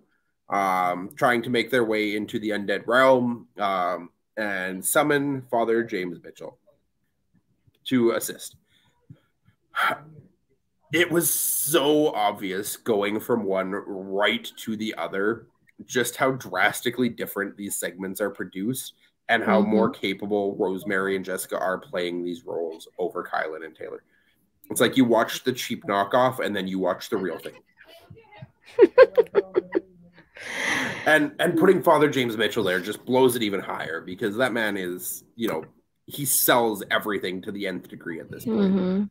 um, trying to make their way into the undead realm um, and summon Father James Mitchell to assist. It was so obvious going from one right to the other, just how drastically different these segments are produced and how Mhm. more capable Rosemary and Jessica are playing these roles over Kilynn and Taylor. It's like you watch the cheap knockoff and then you watch the real thing. and and putting Father James Mitchell there just blows it even higher because that man is, you know, he sells everything to the nth degree at this point. Mhm.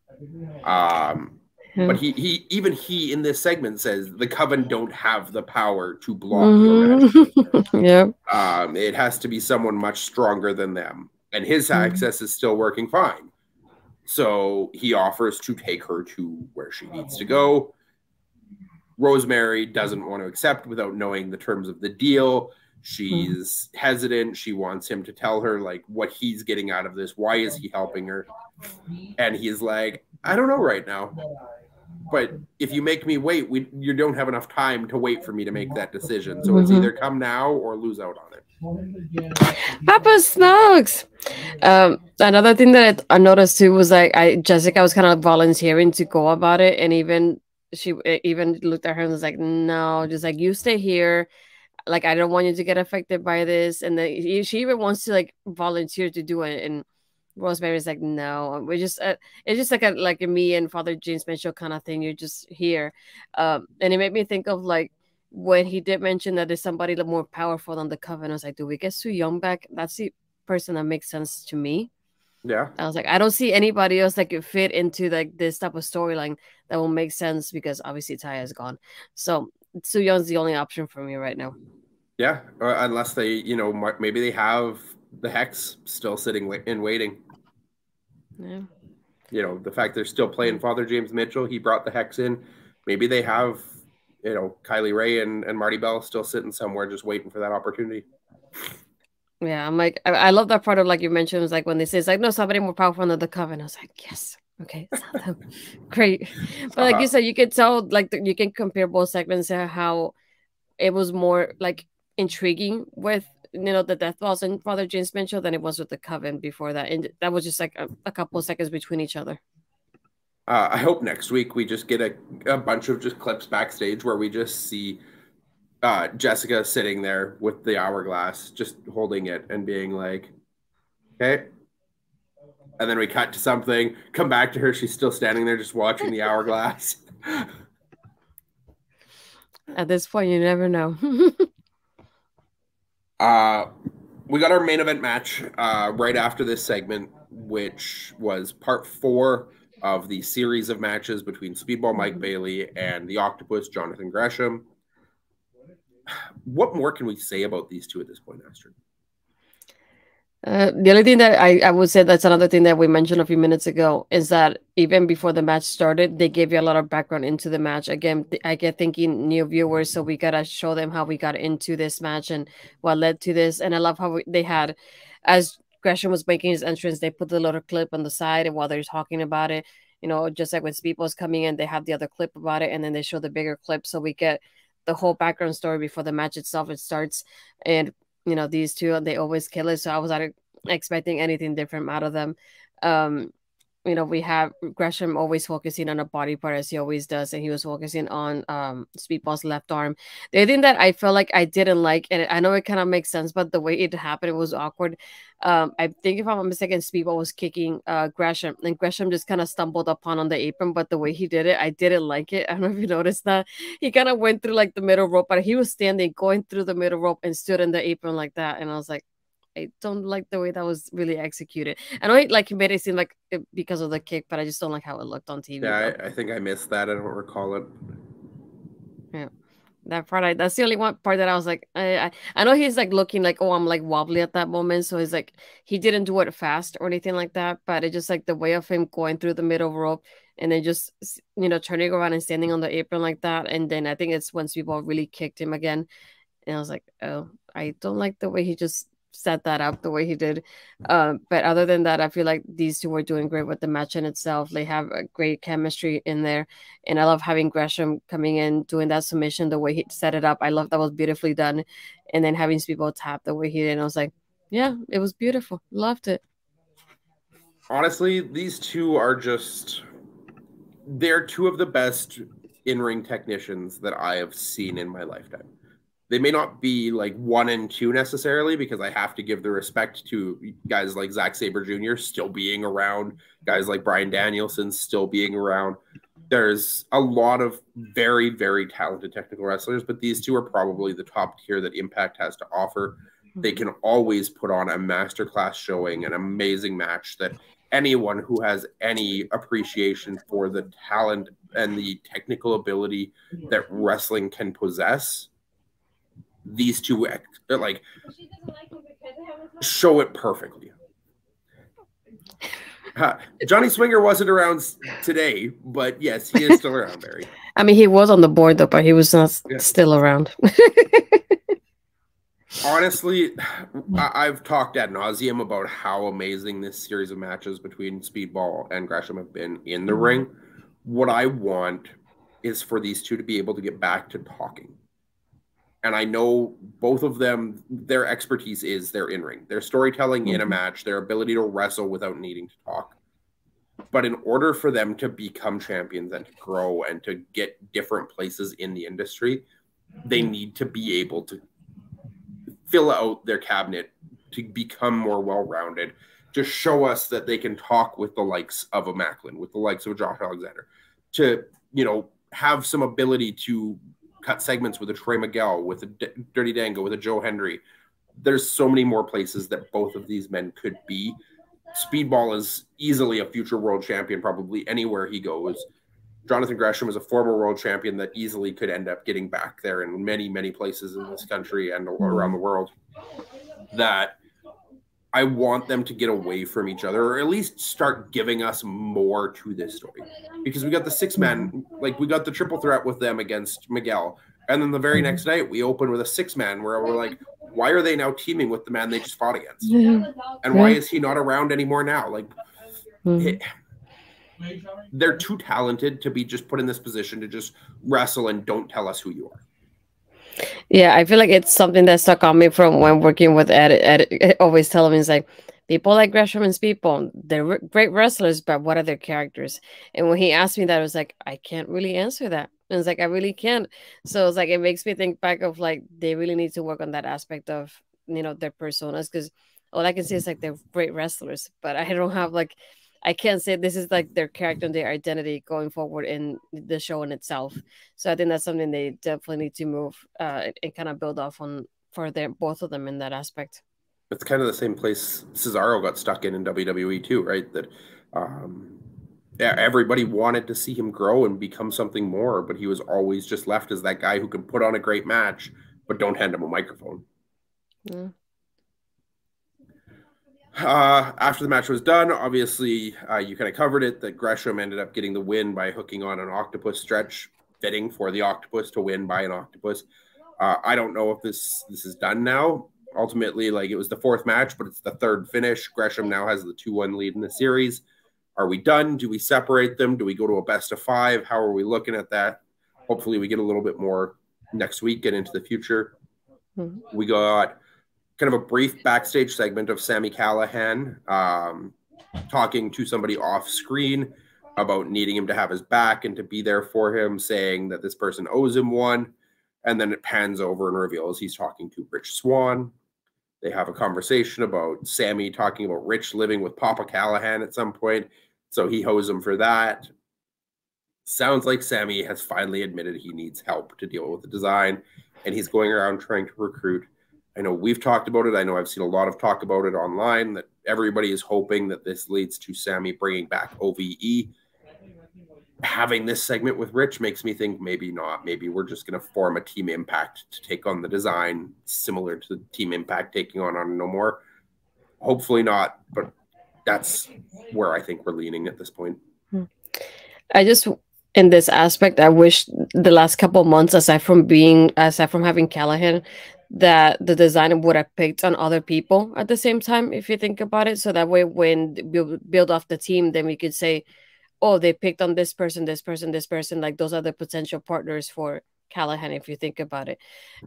Um, Yeah. but he he even he in this segment says the coven don't have the power to block your magic. Mhm. yeah. Um, it has to be someone much stronger than them, and his Mhm. access is still working fine. So he offers to take her to where she needs to go. Rosemary doesn't want to accept without knowing the terms of the deal. She's hesitant. She wants him to tell her like what he's getting out of this. Why is he helping her? And he's like, I don't know right now. But if you make me wait, we you don't have enough time to wait for me to make that decision. So it's Mhm. either come now or lose out on it. Papa Smokes. Um, another thing that I noticed too was like I Jessica was kind of volunteering to go about it, and even she even looked at her and was like, "No, just like you stay here. Like I don't want you to get affected by this." And then she even wants to like volunteer to do it, and Rosemary's like, "No, we're just uh, it's just like a like a me and Father James Mitchell kind of thing. You're just here." Um, and it made me think of like when he did mention that there's somebody more powerful than the coven, I was like, do we get Su Yung back? That's the person that makes sense to me. Yeah. I was like, I don't see anybody else that could fit into like this type of storyline that will make sense because obviously Taya is gone. So Su Yung's the only option for me right now. Yeah. Uh, unless they, you know, maybe they have the hex still sitting in waiting. Yeah. You know, the fact they're still playing Father James Mitchell, he brought the hex in. Maybe they have, you know, Kylie Ray and, and Marti Belle still sitting somewhere just waiting for that opportunity. Yeah, I'm like, I, I love that part of like you mentioned was like when they say it's like no somebody more powerful than the coven. I was like, yes, okay. Great, but like Uh-huh. you said, you could tell like the, you can compare both segments and how it was more like intriguing with you know the death balls and Father James Mitchell than it was with the coven before that, and that was just like a, a couple of seconds between each other. Uh, I hope next week we just get a, a bunch of just clips backstage where we just see uh, Jessica sitting there with the hourglass, just holding it and being like, okay. And then we cut to something, come back to her. She's still standing there just watching the hourglass. At this point, you never know. Uh, we got our main event match uh, right after this segment, which was part four of the series of matches between Speedball Mike Bailey and the Octopus Jonathan Gresham. What more can we say about these two at this point, Astrid? Uh, the only thing that I, I would say that's another thing that we mentioned a few minutes ago is that even before the match started, they gave you a lot of background into the match. Again, I get thinking new viewers, so we gotta show them how we got into this match and what led to this. And I love how we, they had, as Gresham was making his entrance, they put the little clip on the side, and while they're talking about it, you know, just like when Speedball's coming in, they have the other clip about it, and then they show the bigger clip, so we get the whole background story before the match itself it starts. And you know, these two they always kill it, so I was not expecting anything different out of them. Um, you know, we have Gresham always focusing on a body part as he always does, and he was focusing on um Speedball's left arm. The thing that I felt like I didn't like, and I know it kind of makes sense, but the way it happened, it was awkward. Um, I think if I'm not mistaken, Speedball was kicking uh Gresham, and Gresham just kind of stumbled upon on the apron, but the way he did it, I didn't like it. I don't know if you noticed that. He kind of went through like the middle rope, but he was standing, going through the middle rope, and stood in the apron like that, and I was like, I don't like the way that was really executed. I know it like made it seem like it, because of the kick, but I just don't like how it looked on TV. Yeah, I, I, think I missed that. I don't recall it. Yeah, that part. I, that's the only one part that I was like, I, I, I know he's like looking like, oh, I'm like wobbly at that moment. So he's like, he didn't do it fast or anything like that, but it just like the way of him going through the middle rope and then just you know turning around and standing on the apron like that, and then I think it's when people really kicked him again, and I was like, oh, I don't like the way he just set that up the way he did. Um, but other than that, I feel like these two were doing great with the match in itself. They have a great chemistry in there. And I love having Gresham coming in, doing that submission the way he set it up. I love that was beautifully done. And then having people tap the way he did. And I was like, yeah, it was beautiful. Loved it. Honestly, these two are just, they're two of the best in ring technicians that I have seen in my lifetime they may not be like one and two necessarily because I have to give the respect to guys like Zack Sabre Jr. still being around, guys like Bryan Danielson still being around. There's a lot of very, very talented technical wrestlers, but these two are probably the top tier that Impact has to offer. They can always put on a masterclass showing, an amazing match that anyone who has any appreciation for the talent and the technical ability that wrestling can possess these two like show it perfectly. Johnny Swinger wasn't around today, but yes, he is still around, Barry. I mean, he was on the board though, but he was not yeah. still around. Honestly, I- have talked ad nauseum about how amazing this series of matches between Speedball and Gresham have been in the mm-hmm. ring. What I want is for these two to be able to get back to talking and I know both of them, their expertise is their in ring, their storytelling mm-hmm. in a mm-hmm. match, their ability to wrestle without needing to talk. But in order for them to become champions and to grow and to get different places in the industry, they mm-hmm. need to be able to fill out their cabinet to become more well rounded, to show us that they can talk with the likes of a Maclin, with the likes of a Josh Alexander, to, you know, have some ability to cut segments with a Trey Miguel, with a D- Dirty Dango, with a Joe Hendry. There's so many more places that both of these men could be. Speedball is easily a future world champion, probably anywhere he goes. Jonathan Gresham is a former world champion that easily could end up getting back there in many, many places in this country and around the world. That I want them to get away from each other, or at least start giving us more to this story. Because we got the six man, like we got the triple threat with them against Miguel, and then the very next night we open with a six man where we're like, why are they now teaming with the man they just fought against? And why is he not around anymore now? Like, mm-hmm. it, they're too talented to be just put in this position to just wrestle and don't tell us who you are. Yeah, I feel like it's something that stuck on me from when working with Ed. Ed always tell me, it's like people like Gresham and Speedball, they're great wrestlers, but what are their characters? And when he asked me that, I was like, I can't really answer that. And it's like I really can't. So it's like it makes me think back of like they really need to work on that aspect of you know their personas because all I can say is like they're great wrestlers, but I don't have like I can't say this is like their character and their identity going forward in the show in itself. So I think that's something they definitely need to move uh, and kind of build off on for their both of them in that aspect. It's kind of the same place Cesaro got stuck in in WWE too, right? That um, yeah, everybody wanted to see him grow and become something more, but he was always just left as that guy who can put on a great match, but don't hand him a microphone. Yeah. Uh, after the match was done, obviously uh, you kind of covered it that Gresham ended up getting the win by hooking on an octopus stretch, fitting for the octopus to win by an octopus. Uh, I don't know if this this is done now. Ultimately, like it was the fourth match, but it's the third finish. Gresham now has the two one lead in the series. Are we done? Do we separate them? Do we go to a best of five? How are we looking at that? Hopefully, we get a little bit more next week and into the future. Mm-hmm. We got kind of a brief backstage segment of Sami Callihan um, talking to somebody off screen about needing him to have his back and to be there for him, saying that this person owes him one. And then it pans over and reveals he's talking to Rich Swann. They have a conversation about Sami talking about Rich living with Papa Callihan at some point. So he hoes him for that. Sounds like Sami has finally admitted he needs help to deal with the design, and he's going around trying to recruit. I know we've talked about it. I know I've seen a lot of talk about it online that everybody is hoping that this leads to Sami bringing back OVE having this segment with Rich makes me think maybe not. Maybe we're just going to form a Team Impact to take on the design similar to the Team Impact taking on on No More. Hopefully not, but that's where I think we're leaning at this point. Hmm. I just in this aspect, I wish the last couple months, aside from being aside from having Callihan, that the designer would have picked on other people at the same time. If you think about it, so that way when we build off the team, then we could say oh, they picked on this person, this person, this person. Like those are the potential partners for Callihan, if you think about it.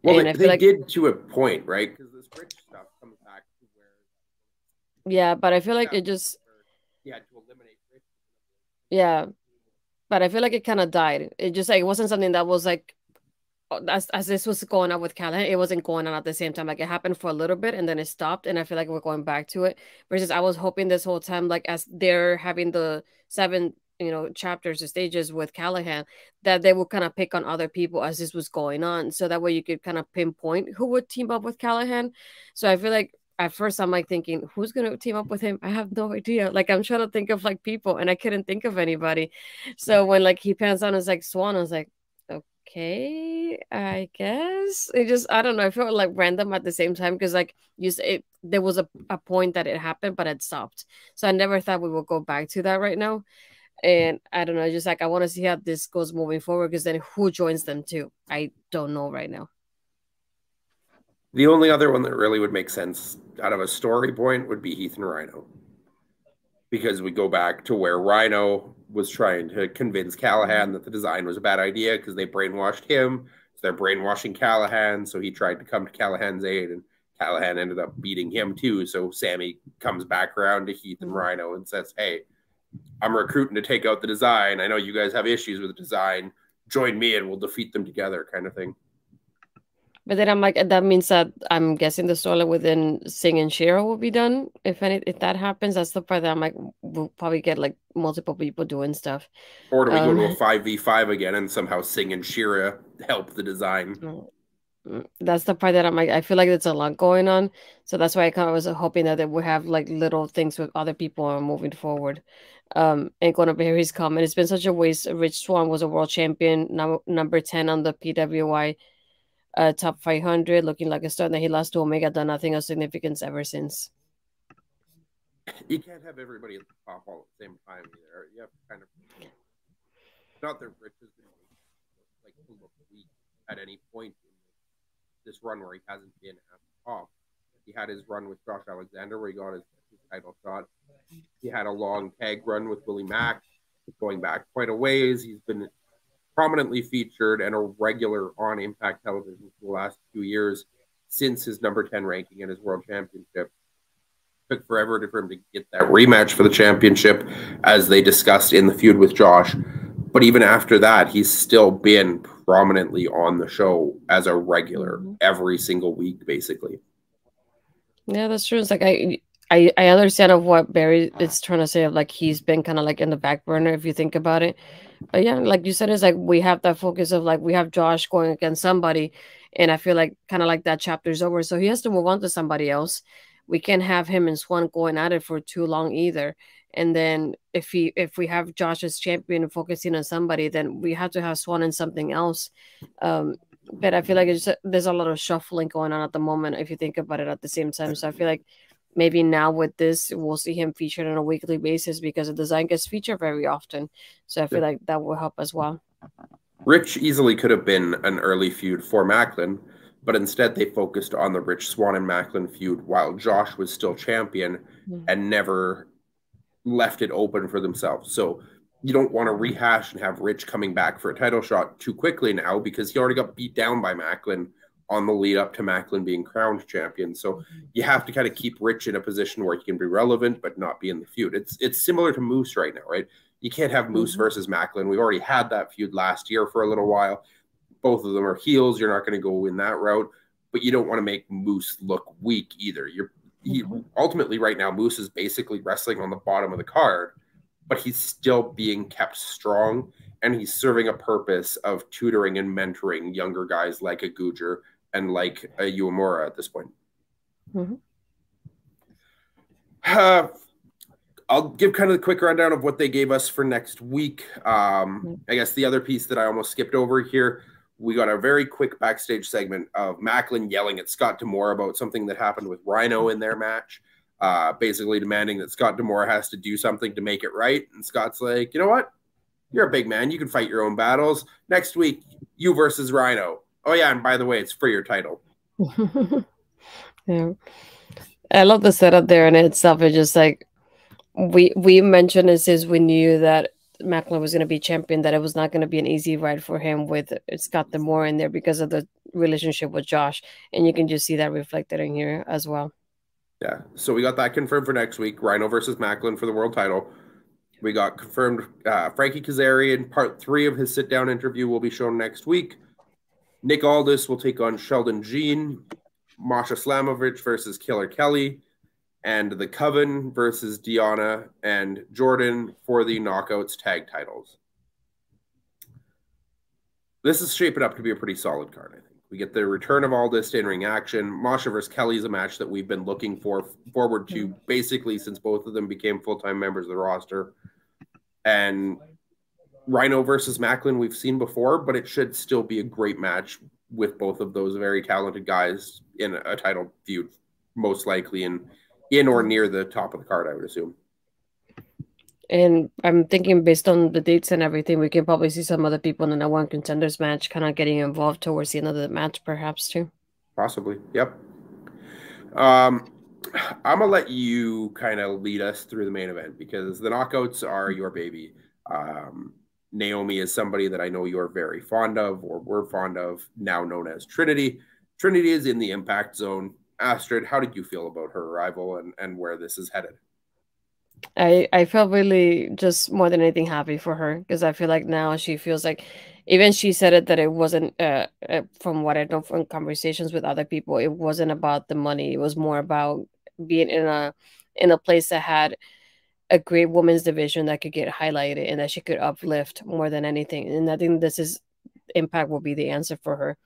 Well, and they, they like, did to a point, right? Because this rich stuff comes back to where. Yeah, but I feel like it just. Yeah, to eliminate. Yeah, but I feel like it kind of died. It just like it wasn't something that was like. As, as this was going on with Callihan, it wasn't going on at the same time. Like it happened for a little bit and then it stopped, and I feel like we're going back to it. Versus, I was hoping this whole time, like as they're having the seven you know chapters or stages with Callihan, that they would kind of pick on other people as this was going on so that way you could kind of pinpoint who would team up with Callihan. so I feel like at first I'm like thinking who's gonna team up with him I have no idea like I'm trying to think of like people and I couldn't think of anybody so when like he pans on as like Swann. I was like okay I guess it just I don't know I felt like random at the same time because like you say there was a, a point that it happened but it stopped so I never thought we would go back to that right now and I don't know, just like I want to see how this goes moving forward because then who joins them too? I don't know right now. The only other one that really would make sense out of a story point would be Heath and Rhyno. Because we go back to where Rhyno was trying to convince Callihan that the design was a bad idea because they brainwashed him. So they're brainwashing Callihan. So he tried to come to Callihan's aid and Callihan ended up beating him too. So Sami comes back around to Heath and mm-hmm. Rhyno and says, Hey, I'm recruiting to take out the design. I know you guys have issues with the design. Join me and we'll defeat them together, kind of thing. But then I'm like, that means that I'm guessing the storyline within Singh and Shera will be done. If any, if that happens, that's the part that I'm like, we'll probably get like multiple people doing stuff. Or do we um, go to a five v five again and somehow Singh and Shera help the design? Mm, mm, that's the part that I'm like, I feel like there's a lot going on, so that's why I kind of was hoping that they would have like little things with other people moving forward um, ain't gonna bear his comment. It's been such a waste. Rich Swann was a world champion, num- number 10 on the PWI uh, top 500, looking like a star. And he lost to Omega, done nothing of significance ever since. You can't have everybody at the top all at the same time either. You have to kind of. Not that Rich has been like at any point in this run where he hasn't been at the top. He had his run with Josh Alexander where he got his, his title shot he had a long tag run with Willie Mack, going back quite a ways. He's been prominently featured and a regular on Impact Television for the last few years since his number 10 ranking in his world championship. Took forever for him to get that rematch for the championship, as they discussed in the feud with Josh. But even after that, he's still been prominently on the show as a regular mm-hmm. every single week, basically. Yeah, that's true. It's like I I I understand of what Barry is trying to say of like he's been kind of like in the back burner if you think about it. But yeah, like you said, it's like we have that focus of like we have Josh going against somebody, and I feel like kind of like that chapter's over, so he has to move on to somebody else. We can't have him and Swann going at it for too long either. And then if he if we have Josh as champion focusing on somebody, then we have to have Swann in something else. Um, but I feel like it's, there's a lot of shuffling going on at the moment if you think about it at the same time. So I feel like maybe now with this we'll see him featured on a weekly basis because the design gets featured very often so i feel like that will help as well rich easily could have been an early feud for maclin but instead they focused on the rich swann and maclin feud while josh was still champion mm-hmm. and never left it open for themselves. So you don't want to rehash and have Rich coming back for a title shot too quickly now because he already got beat down by Maclin on the lead up to Maclin being crowned champion. So you have to kind of keep Rich in a position where he can be relevant but not be in the feud. It's it's similar to Moose right now, right? You can't have Moose mm-hmm. versus Maclin. We already had that feud last year for a little while. Both of them are heels. You're not going to go in that route, but you don't want to make Moose look weak either. You're he, mm-hmm. ultimately right now Moose is basically wrestling on the bottom of the card, but he's still being kept strong and he's serving a purpose of tutoring and mentoring younger guys like a Gujjar and like a Uemura at this point. Mm-hmm. Uh, I'll give kind of the quick rundown of what they gave us for next week. Um, mm-hmm. I guess the other piece that I almost skipped over here, we got a very quick backstage segment of Maclin yelling at Scott D'Amore about something that happened with Rhyno in their match, uh, basically demanding that Scott D'Amore has to do something to make it right. And Scott's like, you know what? You're a big man. You can fight your own battles. Next week, you versus Rhyno. Oh yeah, and by the way, it's for your title. yeah, I love the setup there in itself. It's just like we we mentioned it since we knew that Maclin was going to be champion, that it was not going to be an easy ride for him with Scott D'Amore in there because of the relationship with Josh, and you can just see that reflected in here as well. Yeah, so we got that confirmed for next week: Rhyno versus Maclin for the world title. We got confirmed uh, Frankie Kazarian part three of his sit down interview will be shown next week. Nick Aldis will take on Sheldon Jean, Masha Slamovich versus Killer Kelly, and the Coven versus Deonna and Jordan for the Knockouts tag titles. This is shaping up to be a pretty solid card, I think. We get the return of Aldis in ring action. Masha versus Kelly is a match that we've been looking for forward to basically since both of them became full time members of the roster. And Rhyno versus Maclin we've seen before, but it should still be a great match with both of those very talented guys in a title feud, most likely in in or near the top of the card, I would assume. And I'm thinking based on the dates and everything, we can probably see some other people in the one contenders match kind of getting involved towards the end of the match, perhaps too. Possibly. Yep. Um, I'm gonna let you kind of lead us through the main event because the knockouts are your baby. Um, Naomi is somebody that I know you're very fond of, or we're fond of, now known as Trinity. Trinity is in the impact zone. Astrid, how did you feel about her arrival and, and where this is headed? I I felt really just more than anything happy for her because I feel like now she feels like even she said it that it wasn't uh, uh, from what I know from conversations with other people it wasn't about the money it was more about being in a in a place that had a great women's division that could get highlighted and that she could uplift more than anything. And I think this is impact will be the answer for her.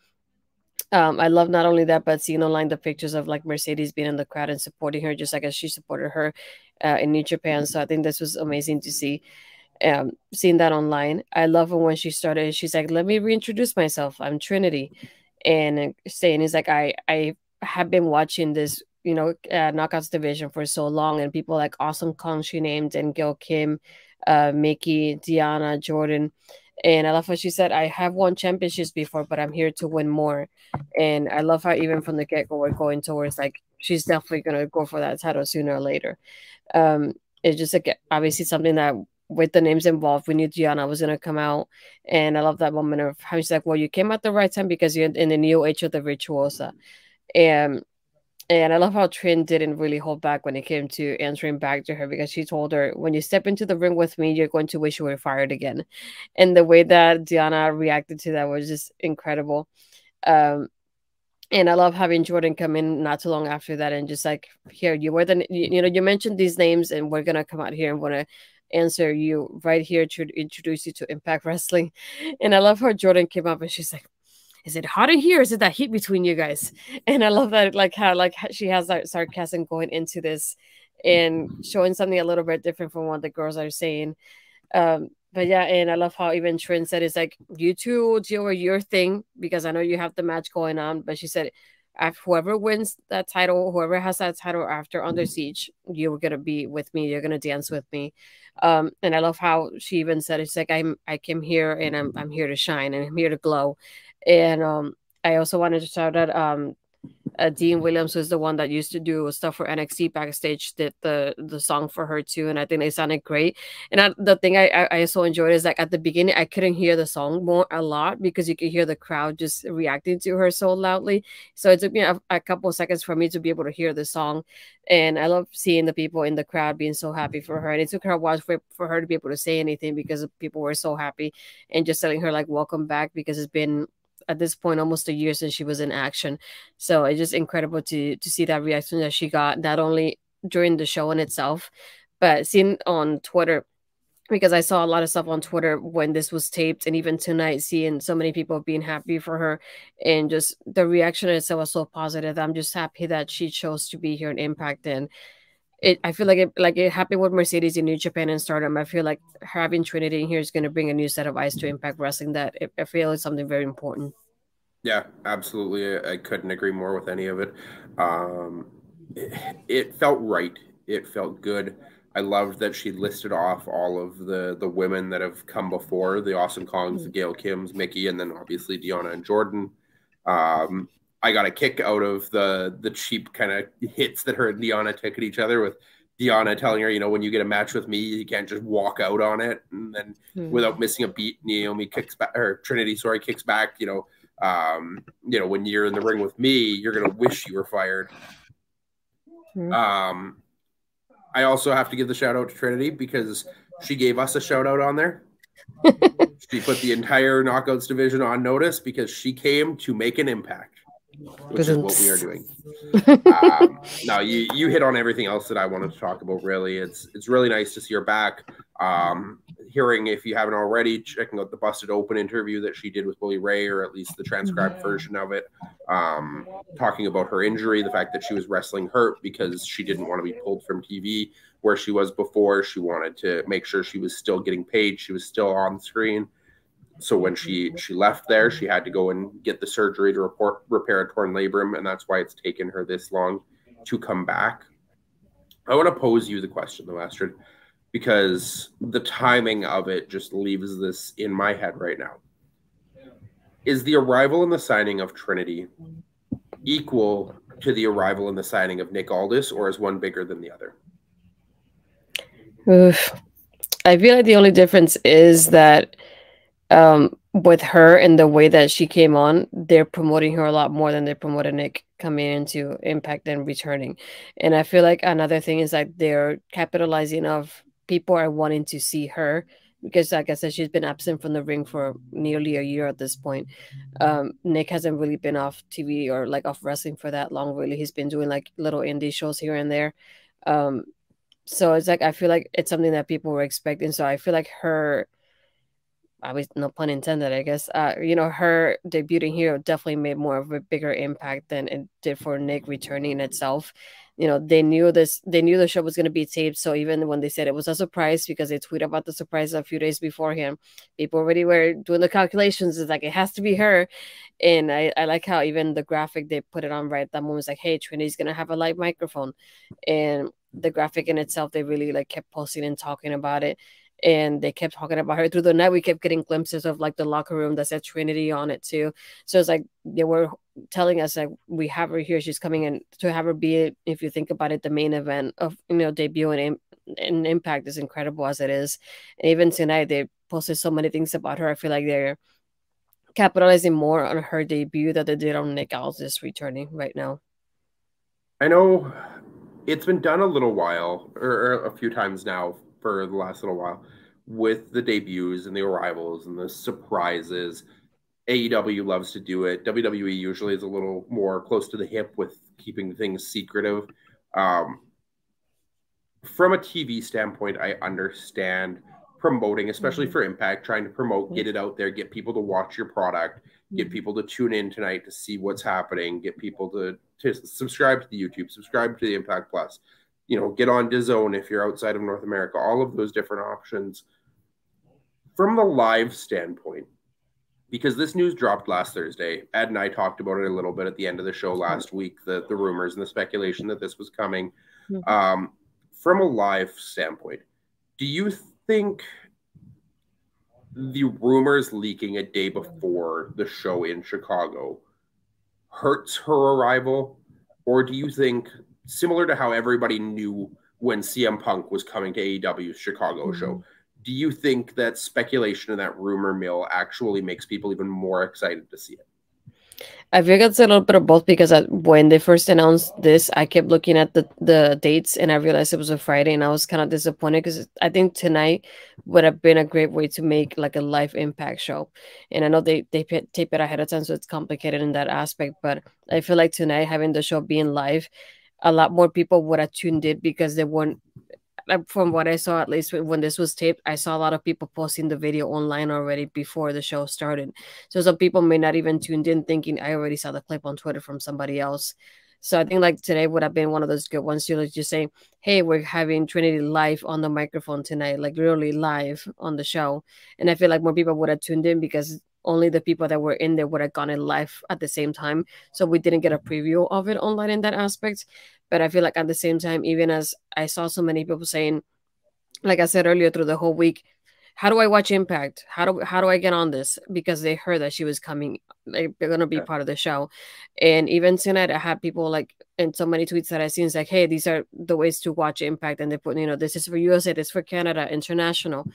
Um, I love not only that, but seeing online the pictures of like Mercedes being in the crowd and supporting her, just like as she supported her uh, in New Japan. So I think this was amazing to see. Um, seeing that online, I love when she started. She's like, "Let me reintroduce myself. I'm Trinity," and saying, "Is like I I have been watching this you know, uh, knockouts division for so long, and people like Awesome Kong she named and Gail Kim, uh, Mickie, Deonna, Jordan. And I love what she said. I have won championships before, but I'm here to win more. And I love how even from the get go we're going towards like she's definitely gonna go for that title sooner or later. Um, it's just like obviously something that with the names involved, we knew Deonna was gonna come out, and I love that moment of how she's like, "Well, you came at the right time because you're in the new age of the virtuosa," and and I love how Trin didn't really hold back when it came to answering back to her because she told her, when you step into the ring with me, you're going to wish you were fired again. And the way that Deonna reacted to that was just incredible. Um, and I love having Jordan come in not too long after that and just like, here, you were the, you, know, you mentioned these names and we're going to come out here and want to answer you right here to introduce you to Impact Wrestling. And I love how Jordan came up and she's like, is it hot in here? Is it that heat between you guys? And I love that, like how like she has that sarcasm going into this and showing something a little bit different from what the girls are saying. Um, but yeah, and I love how even Trin said it's like you two deal with your thing because I know you have the match going on. But she said, whoever wins that title, whoever has that title after Under Siege, you're gonna be with me. You're gonna dance with me. Um, and I love how she even said it's like I'm I came here and I'm I'm here to shine and I'm here to glow. And um, I also wanted to shout out um, uh, Dean Williams was the one that used to do stuff for NXT backstage, did the the song for her too, and I think they sounded great. And I, the thing I, I, I so enjoyed is like at the beginning I couldn't hear the song more a lot because you could hear the crowd just reacting to her so loudly. So it took me a, a couple seconds for me to be able to hear the song, and I love seeing the people in the crowd being so happy for her. And it took her a while for, for her to be able to say anything because people were so happy and just telling her like welcome back because it's been at this point almost a year since she was in action. So it's just incredible to to see that reaction that she got not only during the show in itself, but seen on Twitter because I saw a lot of stuff on Twitter when this was taped, and even tonight, seeing so many people being happy for her, and just the reaction itself was so positive. I'm just happy that she chose to be here and Impact, and it I feel like it like it happened with Mercedes in New Japan and Stardom. I feel like having Trinity in here is going to bring a new set of eyes to Impact Wrestling. That I feel is something very important. Yeah, absolutely. I couldn't agree more with any of it. Um, it, it felt right. It felt good. I loved that she listed off all of the the women that have come before the Awesome Kongs, the Gail Kims, Mickie, and then obviously Deonna and Jordan. Um, I got a kick out of the the cheap kind of hits that her and Deonna took at each other with Deonna telling her, you know, when you get a match with me, you can't just walk out on it, and then mm-hmm. without missing a beat, Naomi kicks back or Trinity, sorry, kicks back. You know, um, you know, when you're in the ring with me, you're gonna wish you were fired. Mm-hmm. Um, I also have to give the shout out to Trinity because she gave us a shout out on there. she put the entire knockouts division on notice because she came to make an impact which is what we are doing. um, no, you you hit on everything else that I wanted to talk about. Really, it's it's really nice to see her back. Um, hearing if you haven't already, checking out the busted open interview that she did with Bully Ray, or at least the transcribed yeah. version of it, um, talking about her injury, the fact that she was wrestling hurt because she didn't want to be pulled from TV where she was before. She wanted to make sure she was still getting paid. She was still on screen so when she she left there, she had to go and get the surgery to report, repair a torn labrum, and that's why it's taken her this long to come back. I want to pose you the question, though, Astrid, because the timing of it just leaves this in my head right now. Is the arrival and the signing of Trinity equal to the arrival and the signing of Nick Aldis, or is one bigger than the other? Oof. I feel like the only difference is that um, with her and the way that she came on, they're promoting her a lot more than they promoted Nick coming into Impact and returning. And I feel like another thing is that they're capitalizing of people are wanting to see her because like I said, she's been absent from the ring for nearly a year at this point. Um, Nick hasn't really been off TV or like off wrestling for that long, really. He's been doing like little indie shows here and there. Um, so it's like I feel like it's something that people were expecting. So I feel like her I was no pun intended, I guess. Uh, you know, her debuting here definitely made more of a bigger impact than it did for Nick returning itself. You know, they knew this, they knew the show was going to be taped. So even when they said it was a surprise because they tweeted about the surprise a few days beforehand, people already were doing the calculations. It's like, it has to be her. And I, I like how even the graphic they put it on right at that moment was like, hey, Trinity's going to have a live microphone. And the graphic in itself, they really like kept posting and talking about it and they kept talking about her through the night. We kept getting glimpses of like the locker room that said Trinity on it too. So it's like they were telling us like we have her here. She's coming in to have her be, if you think about it, the main event of you know debut and, and impact is incredible as it is. And even tonight they posted so many things about her. I feel like they're capitalizing more on her debut that they did on Nick Aldis returning right now. I know it's been done a little while or, or a few times now for the last little while with the debuts and the arrivals and the surprises. AEW loves to do it. WWE usually is a little more close to the hip with keeping things secretive. Um, from a TV standpoint, I understand promoting, especially mm-hmm. for Impact, trying to promote, get it out there, get people to watch your product, get mm-hmm. people to tune in tonight to see what's happening, get people to to subscribe to the YouTube, subscribe to the Impact Plus, you know, get on DAZN if you're outside of North America, all of those different options. From the live standpoint, because this news dropped last Thursday, Ed and I talked about it a little bit at the end of the show last week, the, the rumors and the speculation that this was coming. Mm-hmm. Um, from a live standpoint, do you think the rumors leaking a day before the show in Chicago hurts her arrival or do you think similar to how everybody knew when CM Punk was coming to AEW's Chicago mm-hmm. show? Do you think that speculation and that rumor mill actually makes people even more excited to see it? I think it's a little bit of both because I, when they first announced this, I kept looking at the, the dates and I realized it was a Friday and I was kind of disappointed because I think tonight would have been a great way to make like a live impact show. And I know they, they tape it ahead of time, so it's complicated in that aspect, but I feel like tonight having the show being live, a lot more people would have tuned in because they weren't uh, from what I saw, at least when this was taped, I saw a lot of people posting the video online already before the show started. So some people may not even tuned in thinking I already saw the clip on Twitter from somebody else. So I think like today would have been one of those good ones to like just say, hey, we're having Trinity live on the microphone tonight, like really live on the show. And I feel like more people would have tuned in because only the people that were in there would have gone in live at the same time. So we didn't get a mm-hmm. preview of it online in that aspect. But I feel like at the same time, even as I saw so many people saying, like I said earlier, through the whole week, how do I watch Impact? How do how do I get on this? Because they heard that she was coming, like they're gonna be yeah. part of the show. And even tonight, I had people like in so many tweets that I seen, it's like, hey, these are the ways to watch Impact, and they put, you know, this is for USA, this is for Canada, international.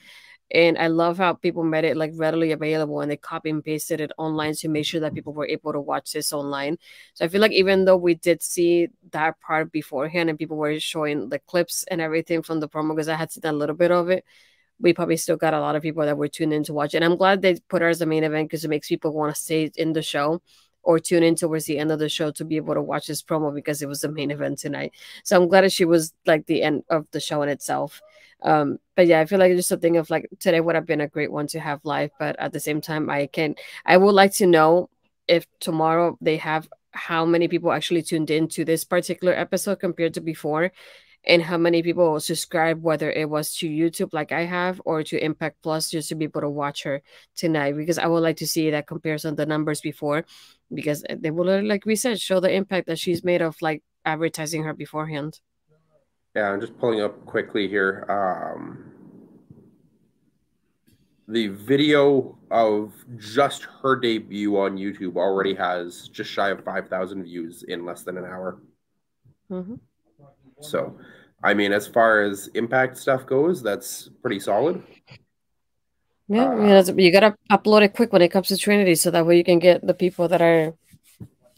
And I love how people made it like readily available and they copy and pasted it online to make sure that people were able to watch this online. So I feel like even though we did see that part beforehand and people were showing the clips and everything from the promo, because I had seen a little bit of it, we probably still got a lot of people that were tuned in to watch it. And I'm glad they put her as the main event because it makes people want to stay in the show or tune in towards the end of the show to be able to watch this promo because it was the main event tonight. So I'm glad that she was like the end of the show in itself. Um, but yeah, I feel like just a thing of like today would have been a great one to have live, but at the same time, I can I would like to know if tomorrow they have how many people actually tuned in to this particular episode compared to before and how many people subscribe whether it was to youtube like i have or to impact plus just to be able to watch her tonight because i would like to see that comparison the numbers before because they will like we said show the impact that she's made of like advertising her beforehand yeah, I'm just pulling up quickly here. Um, the video of just her debut on YouTube already has just shy of 5,000 views in less than an hour. Mm-hmm. So, I mean, as far as impact stuff goes, that's pretty solid. Yeah, uh, you gotta upload it quick when it comes to Trinity, so that way you can get the people that are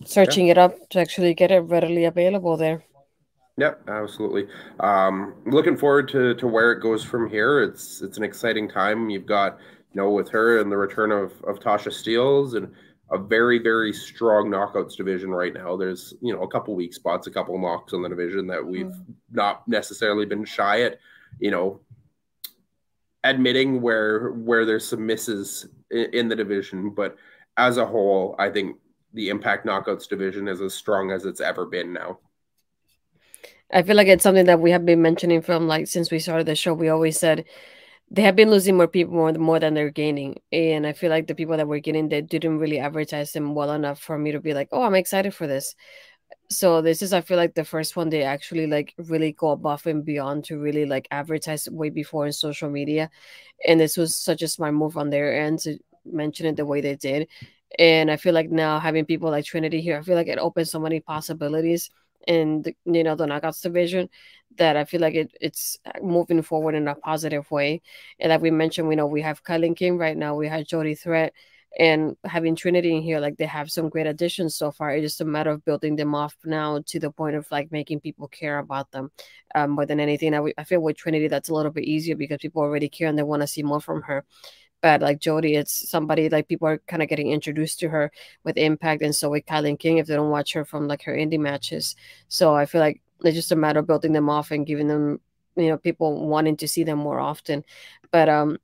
searching yeah. it up to actually get it readily available there. Yep, absolutely. Um, looking forward to to where it goes from here. It's it's an exciting time. You've got you know with her and the return of of Tasha Steelz and a very very strong knockouts division right now. There's you know a couple weak spots, a couple knocks on the division that we've mm. not necessarily been shy at. You know, admitting where where there's some misses in, in the division, but as a whole, I think the Impact Knockouts division is as strong as it's ever been now. I feel like it's something that we have been mentioning from like since we started the show. We always said they have been losing more people more, more than they're gaining. And I feel like the people that were getting they didn't really advertise them well enough for me to be like, oh, I'm excited for this. So this is I feel like the first one they actually like really go above and beyond to really like advertise way before in social media. And this was such a smart move on their end to mention it the way they did. And I feel like now having people like Trinity here, I feel like it opens so many possibilities in the, you know the knockouts division that I feel like it, it's moving forward in a positive way. And like we mentioned, we know we have Kilynn King right now, we have Jody Threat, and having Trinity in here, like they have some great additions so far. It's just a matter of building them off now to the point of like making people care about them um, more than anything. I, I feel with Trinity that's a little bit easier because people already care and they want to see more from her but like Jody, it's somebody like people are kind of getting introduced to her with Impact, and so with Kilynn King, if they don't watch her from like her indie matches, so I feel like it's just a matter of building them off and giving them, you know, people wanting to see them more often. But um,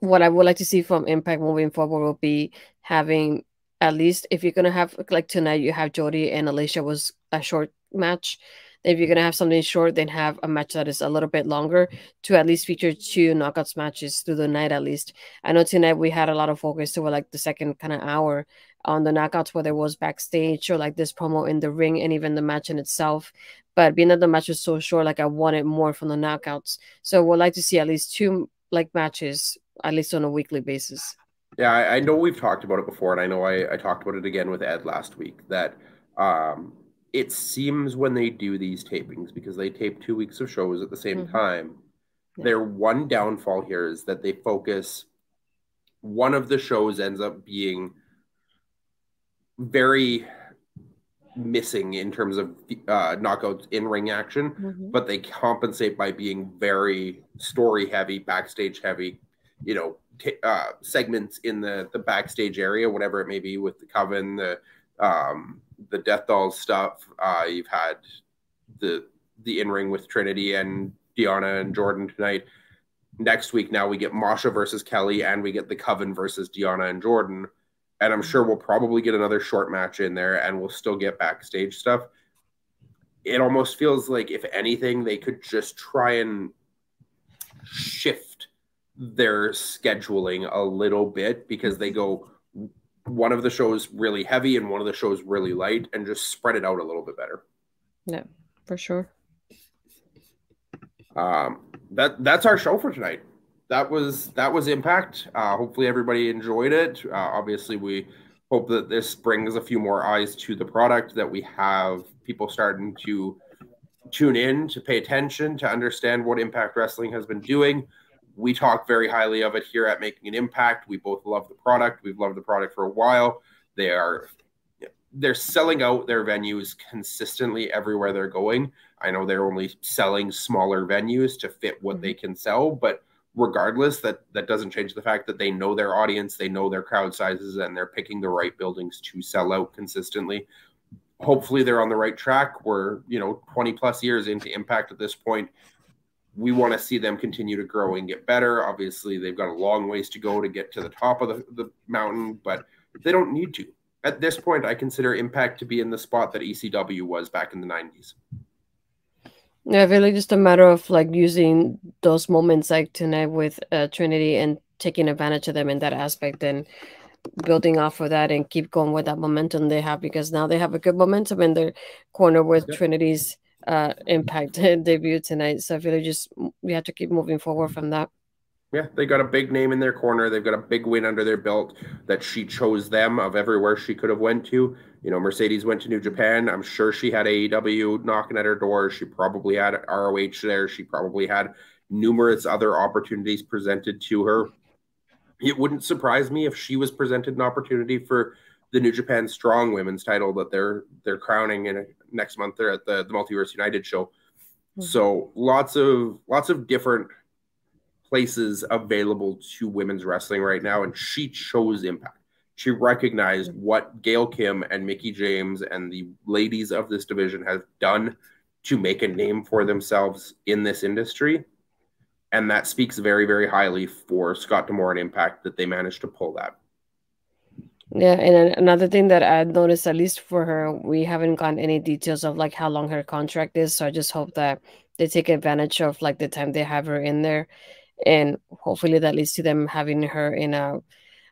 what I would like to see from Impact moving forward will be having at least if you're gonna have like tonight, you have Jody and Alisha was a short match if you're gonna have something short, then have a match that is a little bit longer to at least feature two knockouts matches through the night at least. I know tonight we had a lot of focus to like the second kind of hour on the knockouts, whether it was backstage or like this promo in the ring and even the match in itself. But being that the match was so short, like I wanted more from the knockouts. So we'd like to see at least two like matches at least on a weekly basis. Yeah, I, I know we've talked about it before, and I know I, I talked about it again with Ed last week that um it seems when they do these tapings because they tape two weeks of shows at the same mm-hmm. time. Yeah. Their one downfall here is that they focus. One of the shows ends up being very missing in terms of uh, knockouts in ring action, mm-hmm. but they compensate by being very story heavy, backstage heavy, you know, t- uh, segments in the the backstage area, whatever it may be, with the coven, the um, the Death Dolls stuff. Uh, you've had the the in ring with Trinity and Deonna and Jordan tonight. Next week, now we get Masha versus Kelly, and we get the Coven versus Deonna and Jordan. And I'm sure we'll probably get another short match in there, and we'll still get backstage stuff. It almost feels like, if anything, they could just try and shift their scheduling a little bit because they go one of the shows really heavy and one of the shows really light and just spread it out a little bit better. Yeah, for sure. Um, that that's our show for tonight. That was that was Impact. Uh, hopefully everybody enjoyed it. Uh, obviously, we hope that this brings a few more eyes to the product. That we have people starting to tune in, to pay attention, to understand what Impact Wrestling has been doing we talk very highly of it here at Making an Impact. We both love the product. We've loved the product for a while. They are they're selling out their venues consistently everywhere they're going. I know they're only selling smaller venues to fit what they mm-hmm. can sell, but regardless, that that doesn't change the fact that they know their audience, they know their crowd sizes, and they're picking the right buildings to sell out consistently. Hopefully, they're on the right track. We're you know 20 plus years into Impact at this point we want to see them continue to grow and get better. Obviously, they've got a long ways to go to get to the top of the, the mountain, but they don't need to. At this point, I consider Impact to be in the spot that ECW was back in the 90s. Yeah, really just a matter of like using those moments like tonight with uh, Trinity and taking advantage of them in that aspect and building off of that and keep going with that momentum they have because now they have a good momentum in their corner with yep. Trinity's uh, Impact debut tonight. So I feel like just we have to keep moving forward from that. Yeah, they got a big name in their corner. They've got a big win under their belt that she chose them of everywhere she could have went to. You know, Mercedes went to New Japan. I'm sure she had AEW knocking at her door. She probably had ROH there. She probably had numerous other opportunities presented to her. It wouldn't surprise me if she was presented an opportunity for the New Japan Strong Women's title that they're they're crowning in next month. They're at the, the Multiverse United show. Mm-hmm. So lots of lots of different places available to women's wrestling right now, and she chose Impact. She recognized mm-hmm. what Gail Kim and Mickie James and the ladies of this division have done to make a name for themselves in this industry. And that speaks very, very highly for Scott D'Amore and Impact that they managed to pull that. Yeah, and another thing that I noticed, at least for her, we haven't gotten any details of like how long her contract is. So I just hope that they take advantage of like the time they have her in there, and hopefully that leads to them having her in a,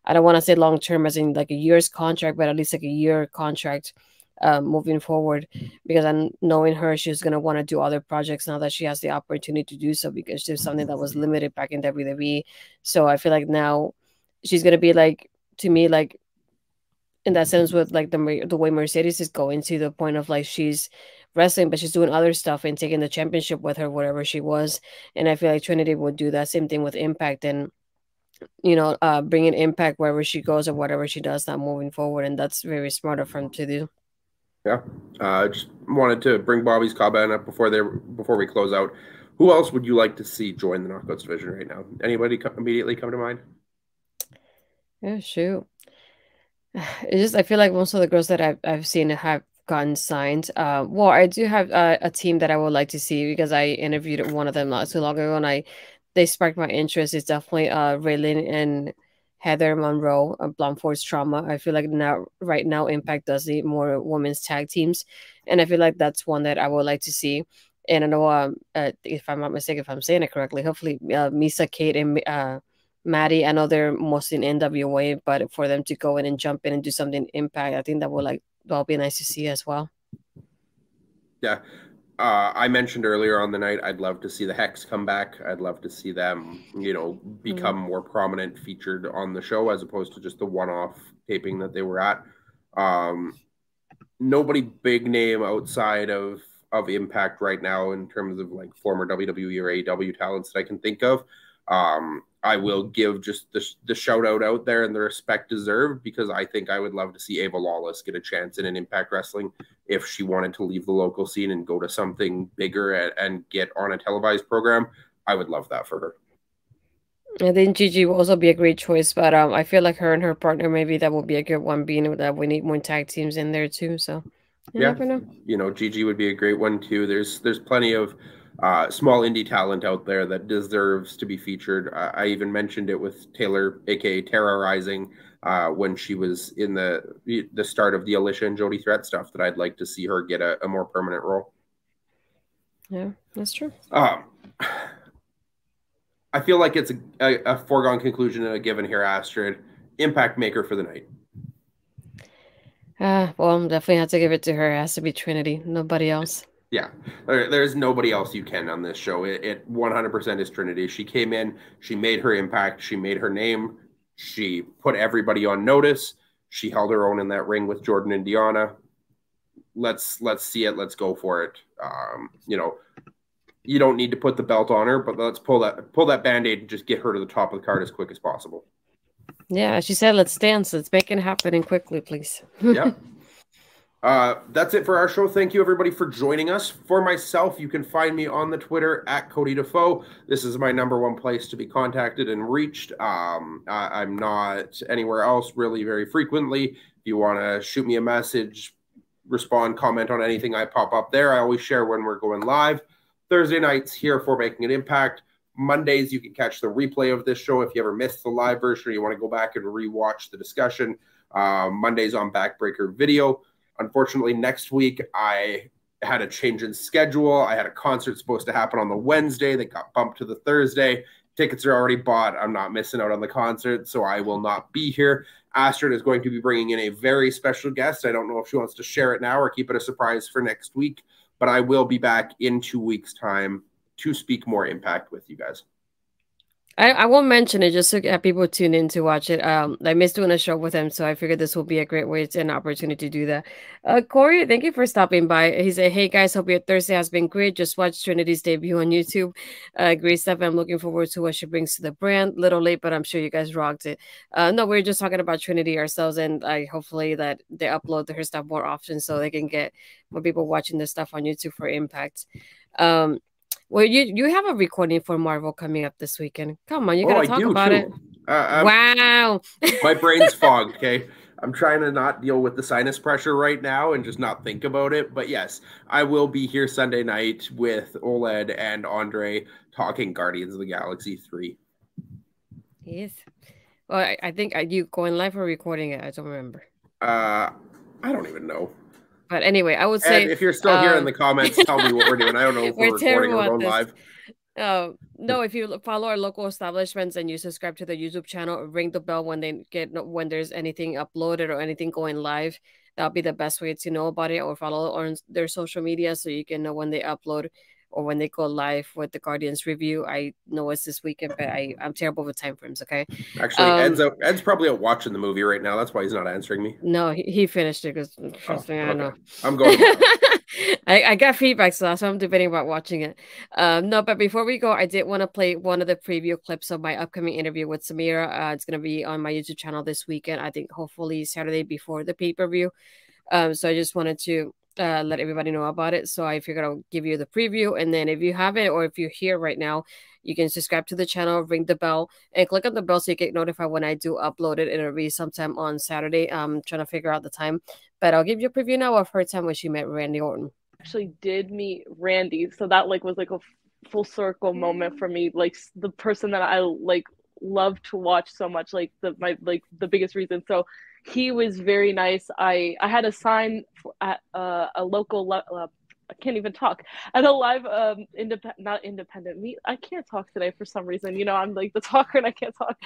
I don't want to say long term as in like a year's contract, but at least like a year contract, um, moving forward. Because I'm knowing her, she's gonna want to do other projects now that she has the opportunity to do so. Because there's something that was limited back in WWE, so I feel like now she's gonna be like to me like in that sense with like the the way Mercedes is going to the point of like she's wrestling, but she's doing other stuff and taking the championship with her wherever she was. And I feel like Trinity would do that same thing with Impact and you know uh bringing Impact wherever she goes or whatever she does now moving forward, and that's very smart of them to do. Yeah, uh, just wanted to bring Bobby's comment up before they before we close out. Who else would you like to see join the Knockouts division right now? Anybody come, immediately come to mind? Yeah, shoot. It's just I feel like most of the girls that I've I've seen have gotten signed. Uh, well, I do have a, a team that I would like to see because I interviewed one of them not too long ago, and I they sparked my interest. It's definitely uh Raylin and Heather Monroe, Blunt Force Trauma. I feel like now, right now, Impact does need more women's tag teams, and I feel like that's one that I would like to see. And I know, um, uh, if I'm not mistaken, if I'm saying it correctly, hopefully, uh, Misa, Kate, and uh, Maddie, I know they're mostly in NWA, but for them to go in and jump in and do something impact, I think that would like well be nice to see as well. Yeah. Uh, I mentioned earlier on the night, I'd love to see the Hex come back. I'd love to see them, you know, become mm-hmm. more prominent, featured on the show as opposed to just the one-off taping that they were at. Um, nobody big name outside of of Impact right now in terms of like former WWE or AEW talents that I can think of. Um, I will give just the, the shout out out there and the respect deserved because I think I would love to see Ava Lawless get a chance in an Impact Wrestling if she wanted to leave the local scene and go to something bigger and, and get on a televised program. I would love that for her. I think Gigi will also be a great choice, but um, I feel like her and her partner maybe that will be a good one. Being that we need more tag teams in there too, so you yeah, know. you know, Gigi would be a great one too. There's there's plenty of uh, small indie talent out there that deserves to be featured. Uh, I even mentioned it with Taylor, aka Terrorizing, uh, when she was in the the start of the Alisha and Jody Threat stuff. That I'd like to see her get a, a more permanent role. Yeah, that's true. Um, I feel like it's a, a, a foregone conclusion and a given here, Astrid. Impact maker for the night. Uh, well, I'm definitely have to give it to her. It has to be Trinity, nobody else. Yeah, there's nobody else you can on this show. It, it 100% is Trinity. She came in, she made her impact, she made her name, she put everybody on notice. She held her own in that ring with Jordan and Deonna. Let's let's see it. Let's go for it. Um, you know, you don't need to put the belt on her, but let's pull that pull that band-aid and just get her to the top of the card as quick as possible. Yeah, she said, let's dance. Let's make it happen and quickly, please. yeah. Uh, that's it for our show. Thank you, everybody, for joining us. For myself, you can find me on the Twitter at Cody Defoe. This is my number one place to be contacted and reached. Um, I, am not anywhere else really very frequently. If you want to shoot me a message, respond, comment on anything I pop up there, I always share when we're going live. Thursday nights here for Making an Impact. Mondays, you can catch the replay of this show if you ever missed the live version or you want to go back and rewatch the discussion. Uh, Mondays on Backbreaker Video. Unfortunately, next week I had a change in schedule. I had a concert supposed to happen on the Wednesday that got bumped to the Thursday. Tickets are already bought. I'm not missing out on the concert, so I will not be here. Astrid is going to be bringing in a very special guest. I don't know if she wants to share it now or keep it a surprise for next week but I will be back in two weeks' time to speak more impact with you guys. I, I won't mention it just get people tune in to watch it. Um, I missed doing a show with him, so I figured this will be a great way to an opportunity to do that. Uh, Corey, thank you for stopping by. He said, "Hey guys, hope your Thursday has been great. Just watched Trinity's debut on YouTube. Uh, great stuff. I'm looking forward to what she brings to the brand. Little late, but I'm sure you guys rocked it. Uh, no, we are just talking about Trinity ourselves, and I hopefully that they upload her stuff more often so they can get more people watching this stuff on YouTube for impact. Um, well, you you have a recording for Marvel coming up this weekend. Come on, you gotta oh, talk about too. it. Uh, wow, my brain's fogged. Okay, I'm trying to not deal with the sinus pressure right now and just not think about it. But yes, I will be here Sunday night with OLED and Andre talking Guardians of the Galaxy three. Yes. Well, I, I think are you going live or recording it? I don't remember. Uh, I don't even know. But anyway, I would say and if you're still um, here in the um, comments, tell me what we're doing. I don't know if we're, we're recording or going live. Uh, no, if you follow our local establishments and you subscribe to the YouTube channel, ring the bell when they get when there's anything uploaded or anything going live. That'll be the best way to know about it, or follow on their social media so you can know when they upload or when they go live with the Guardians review. I know it's this weekend, but I, I'm terrible with time frames. Okay. Actually, um, Ed's, out, Ed's probably out watching the movie right now. That's why he's not answering me. No, he, he finished it because oh, okay. I know. I'm going. I, I got feedback, so that's why I'm debating about watching it. Um, no, but before we go, I did want to play one of the preview clips of my upcoming interview with Samira. Uh, it's going to be on my YouTube channel this weekend. I think hopefully Saturday before the pay per view. Um, so I just wanted to uh, let everybody know about it. So I figured I'll give you the preview. And then if you have it or if you're here right now, you can subscribe to the channel, ring the bell, and click on the bell so you get notified when I do upload it. It'll be sometime on Saturday. I'm trying to figure out the time. But I'll give you a preview now of her time when she met Randy Orton. Actually did meet Randy. So that like was like a full circle moment for me. Like the person that I like love to watch so much, like the my like the biggest reason. So he was very nice. I I had a sign at uh, a local. Uh, I can't even talk at a live um independent not independent meet. I can't talk today for some reason. You know, I'm like the talker and I can't talk.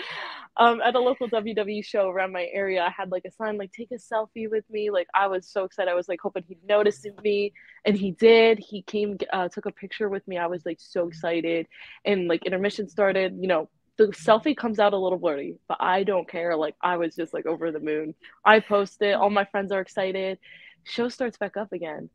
Um, at a local WWE show around my area, I had like a sign like "Take a selfie with me." Like I was so excited. I was like hoping he'd notice me, and he did. He came, uh, took a picture with me. I was like so excited, and like intermission started. You know, the selfie comes out a little blurry, but I don't care. Like I was just like over the moon. I post it. All my friends are excited. show starts back up again.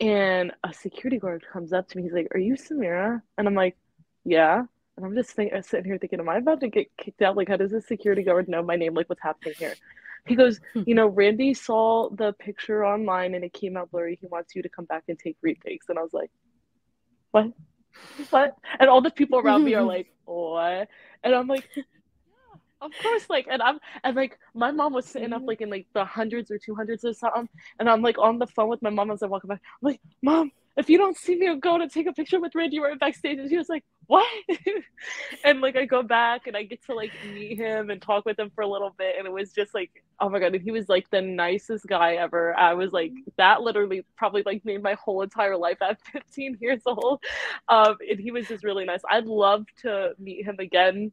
And a security guard comes up to me. He's like, Are you Samira? And I'm like, Yeah. And I'm just think- sitting here thinking, Am I about to get kicked out? Like, how does this security guard know my name? Like, what's happening here? He goes, hmm. You know, Randy saw the picture online and it came out blurry. He wants you to come back and take retakes. And I was like, What? What? And all the people around me are like, What? And I'm like, of course, like, and I'm, and like, my mom was sitting up, mm-hmm. like, in like the hundreds or two hundreds or something, and I'm like on the phone with my mom as I walk back. I'm like, Mom, if you don't see me, going to take a picture with Randy right backstage. And she was like, What? and like, I go back and I get to like meet him and talk with him for a little bit, and it was just like, oh my god, and he was like the nicest guy ever. I was like, that literally probably like made my whole entire life at 15 years old. Um, and he was just really nice. I'd love to meet him again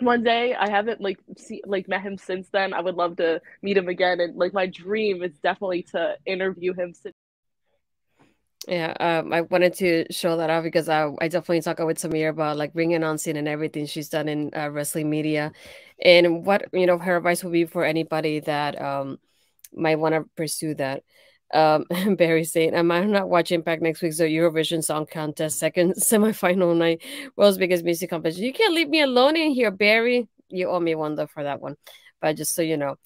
one day i haven't like see like met him since then i would love to meet him again and like my dream is definitely to interview him yeah um, i wanted to show that off because i, I definitely talk with samir about like ring announcing and everything she's done in uh, wrestling media and what you know her advice would be for anybody that um might want to pursue that um, Barry saying, "Am I not watching Impact next week's Eurovision Song Contest second semifinal night, world's biggest music competition? You can't leave me alone in here, Barry. You owe me one though for that one, but just so you know."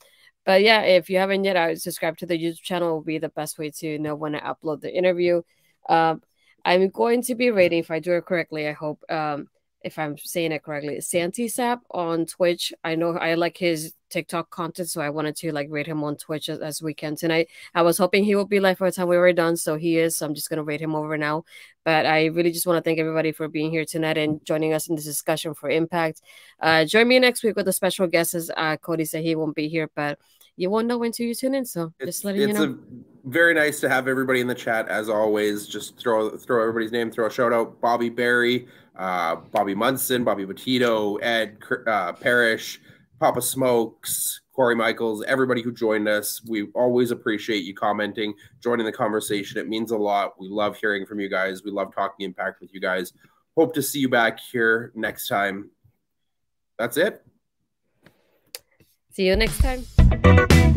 But yeah, if you haven't yet, I would subscribe to the YouTube channel. Will be the best way to know when I upload the interview. Um, I'm going to be rating, if I do it correctly, I hope, um, if I'm saying it correctly, Santi Sap on Twitch. I know I like his TikTok content, so I wanted to like rate him on Twitch as, as we can tonight. I was hoping he would be live by the time we were done, so he is. So I'm just gonna rate him over now. But I really just want to thank everybody for being here tonight and joining us in this discussion for Impact. Uh, join me next week with a special guest, as uh, Cody said he won't be here, but you won't know until you tune in. So it's, just letting you know. A, very nice to have everybody in the chat as always. Just throw throw everybody's name, throw a shout out. Bobby Barry, uh, Bobby Munson, Bobby Batito, Ed uh, Parrish, Papa Smokes, Corey Michaels, everybody who joined us. We always appreciate you commenting, joining the conversation. It means a lot. We love hearing from you guys. We love talking impact with you guys. Hope to see you back here next time. That's it. See you next time. Thank you.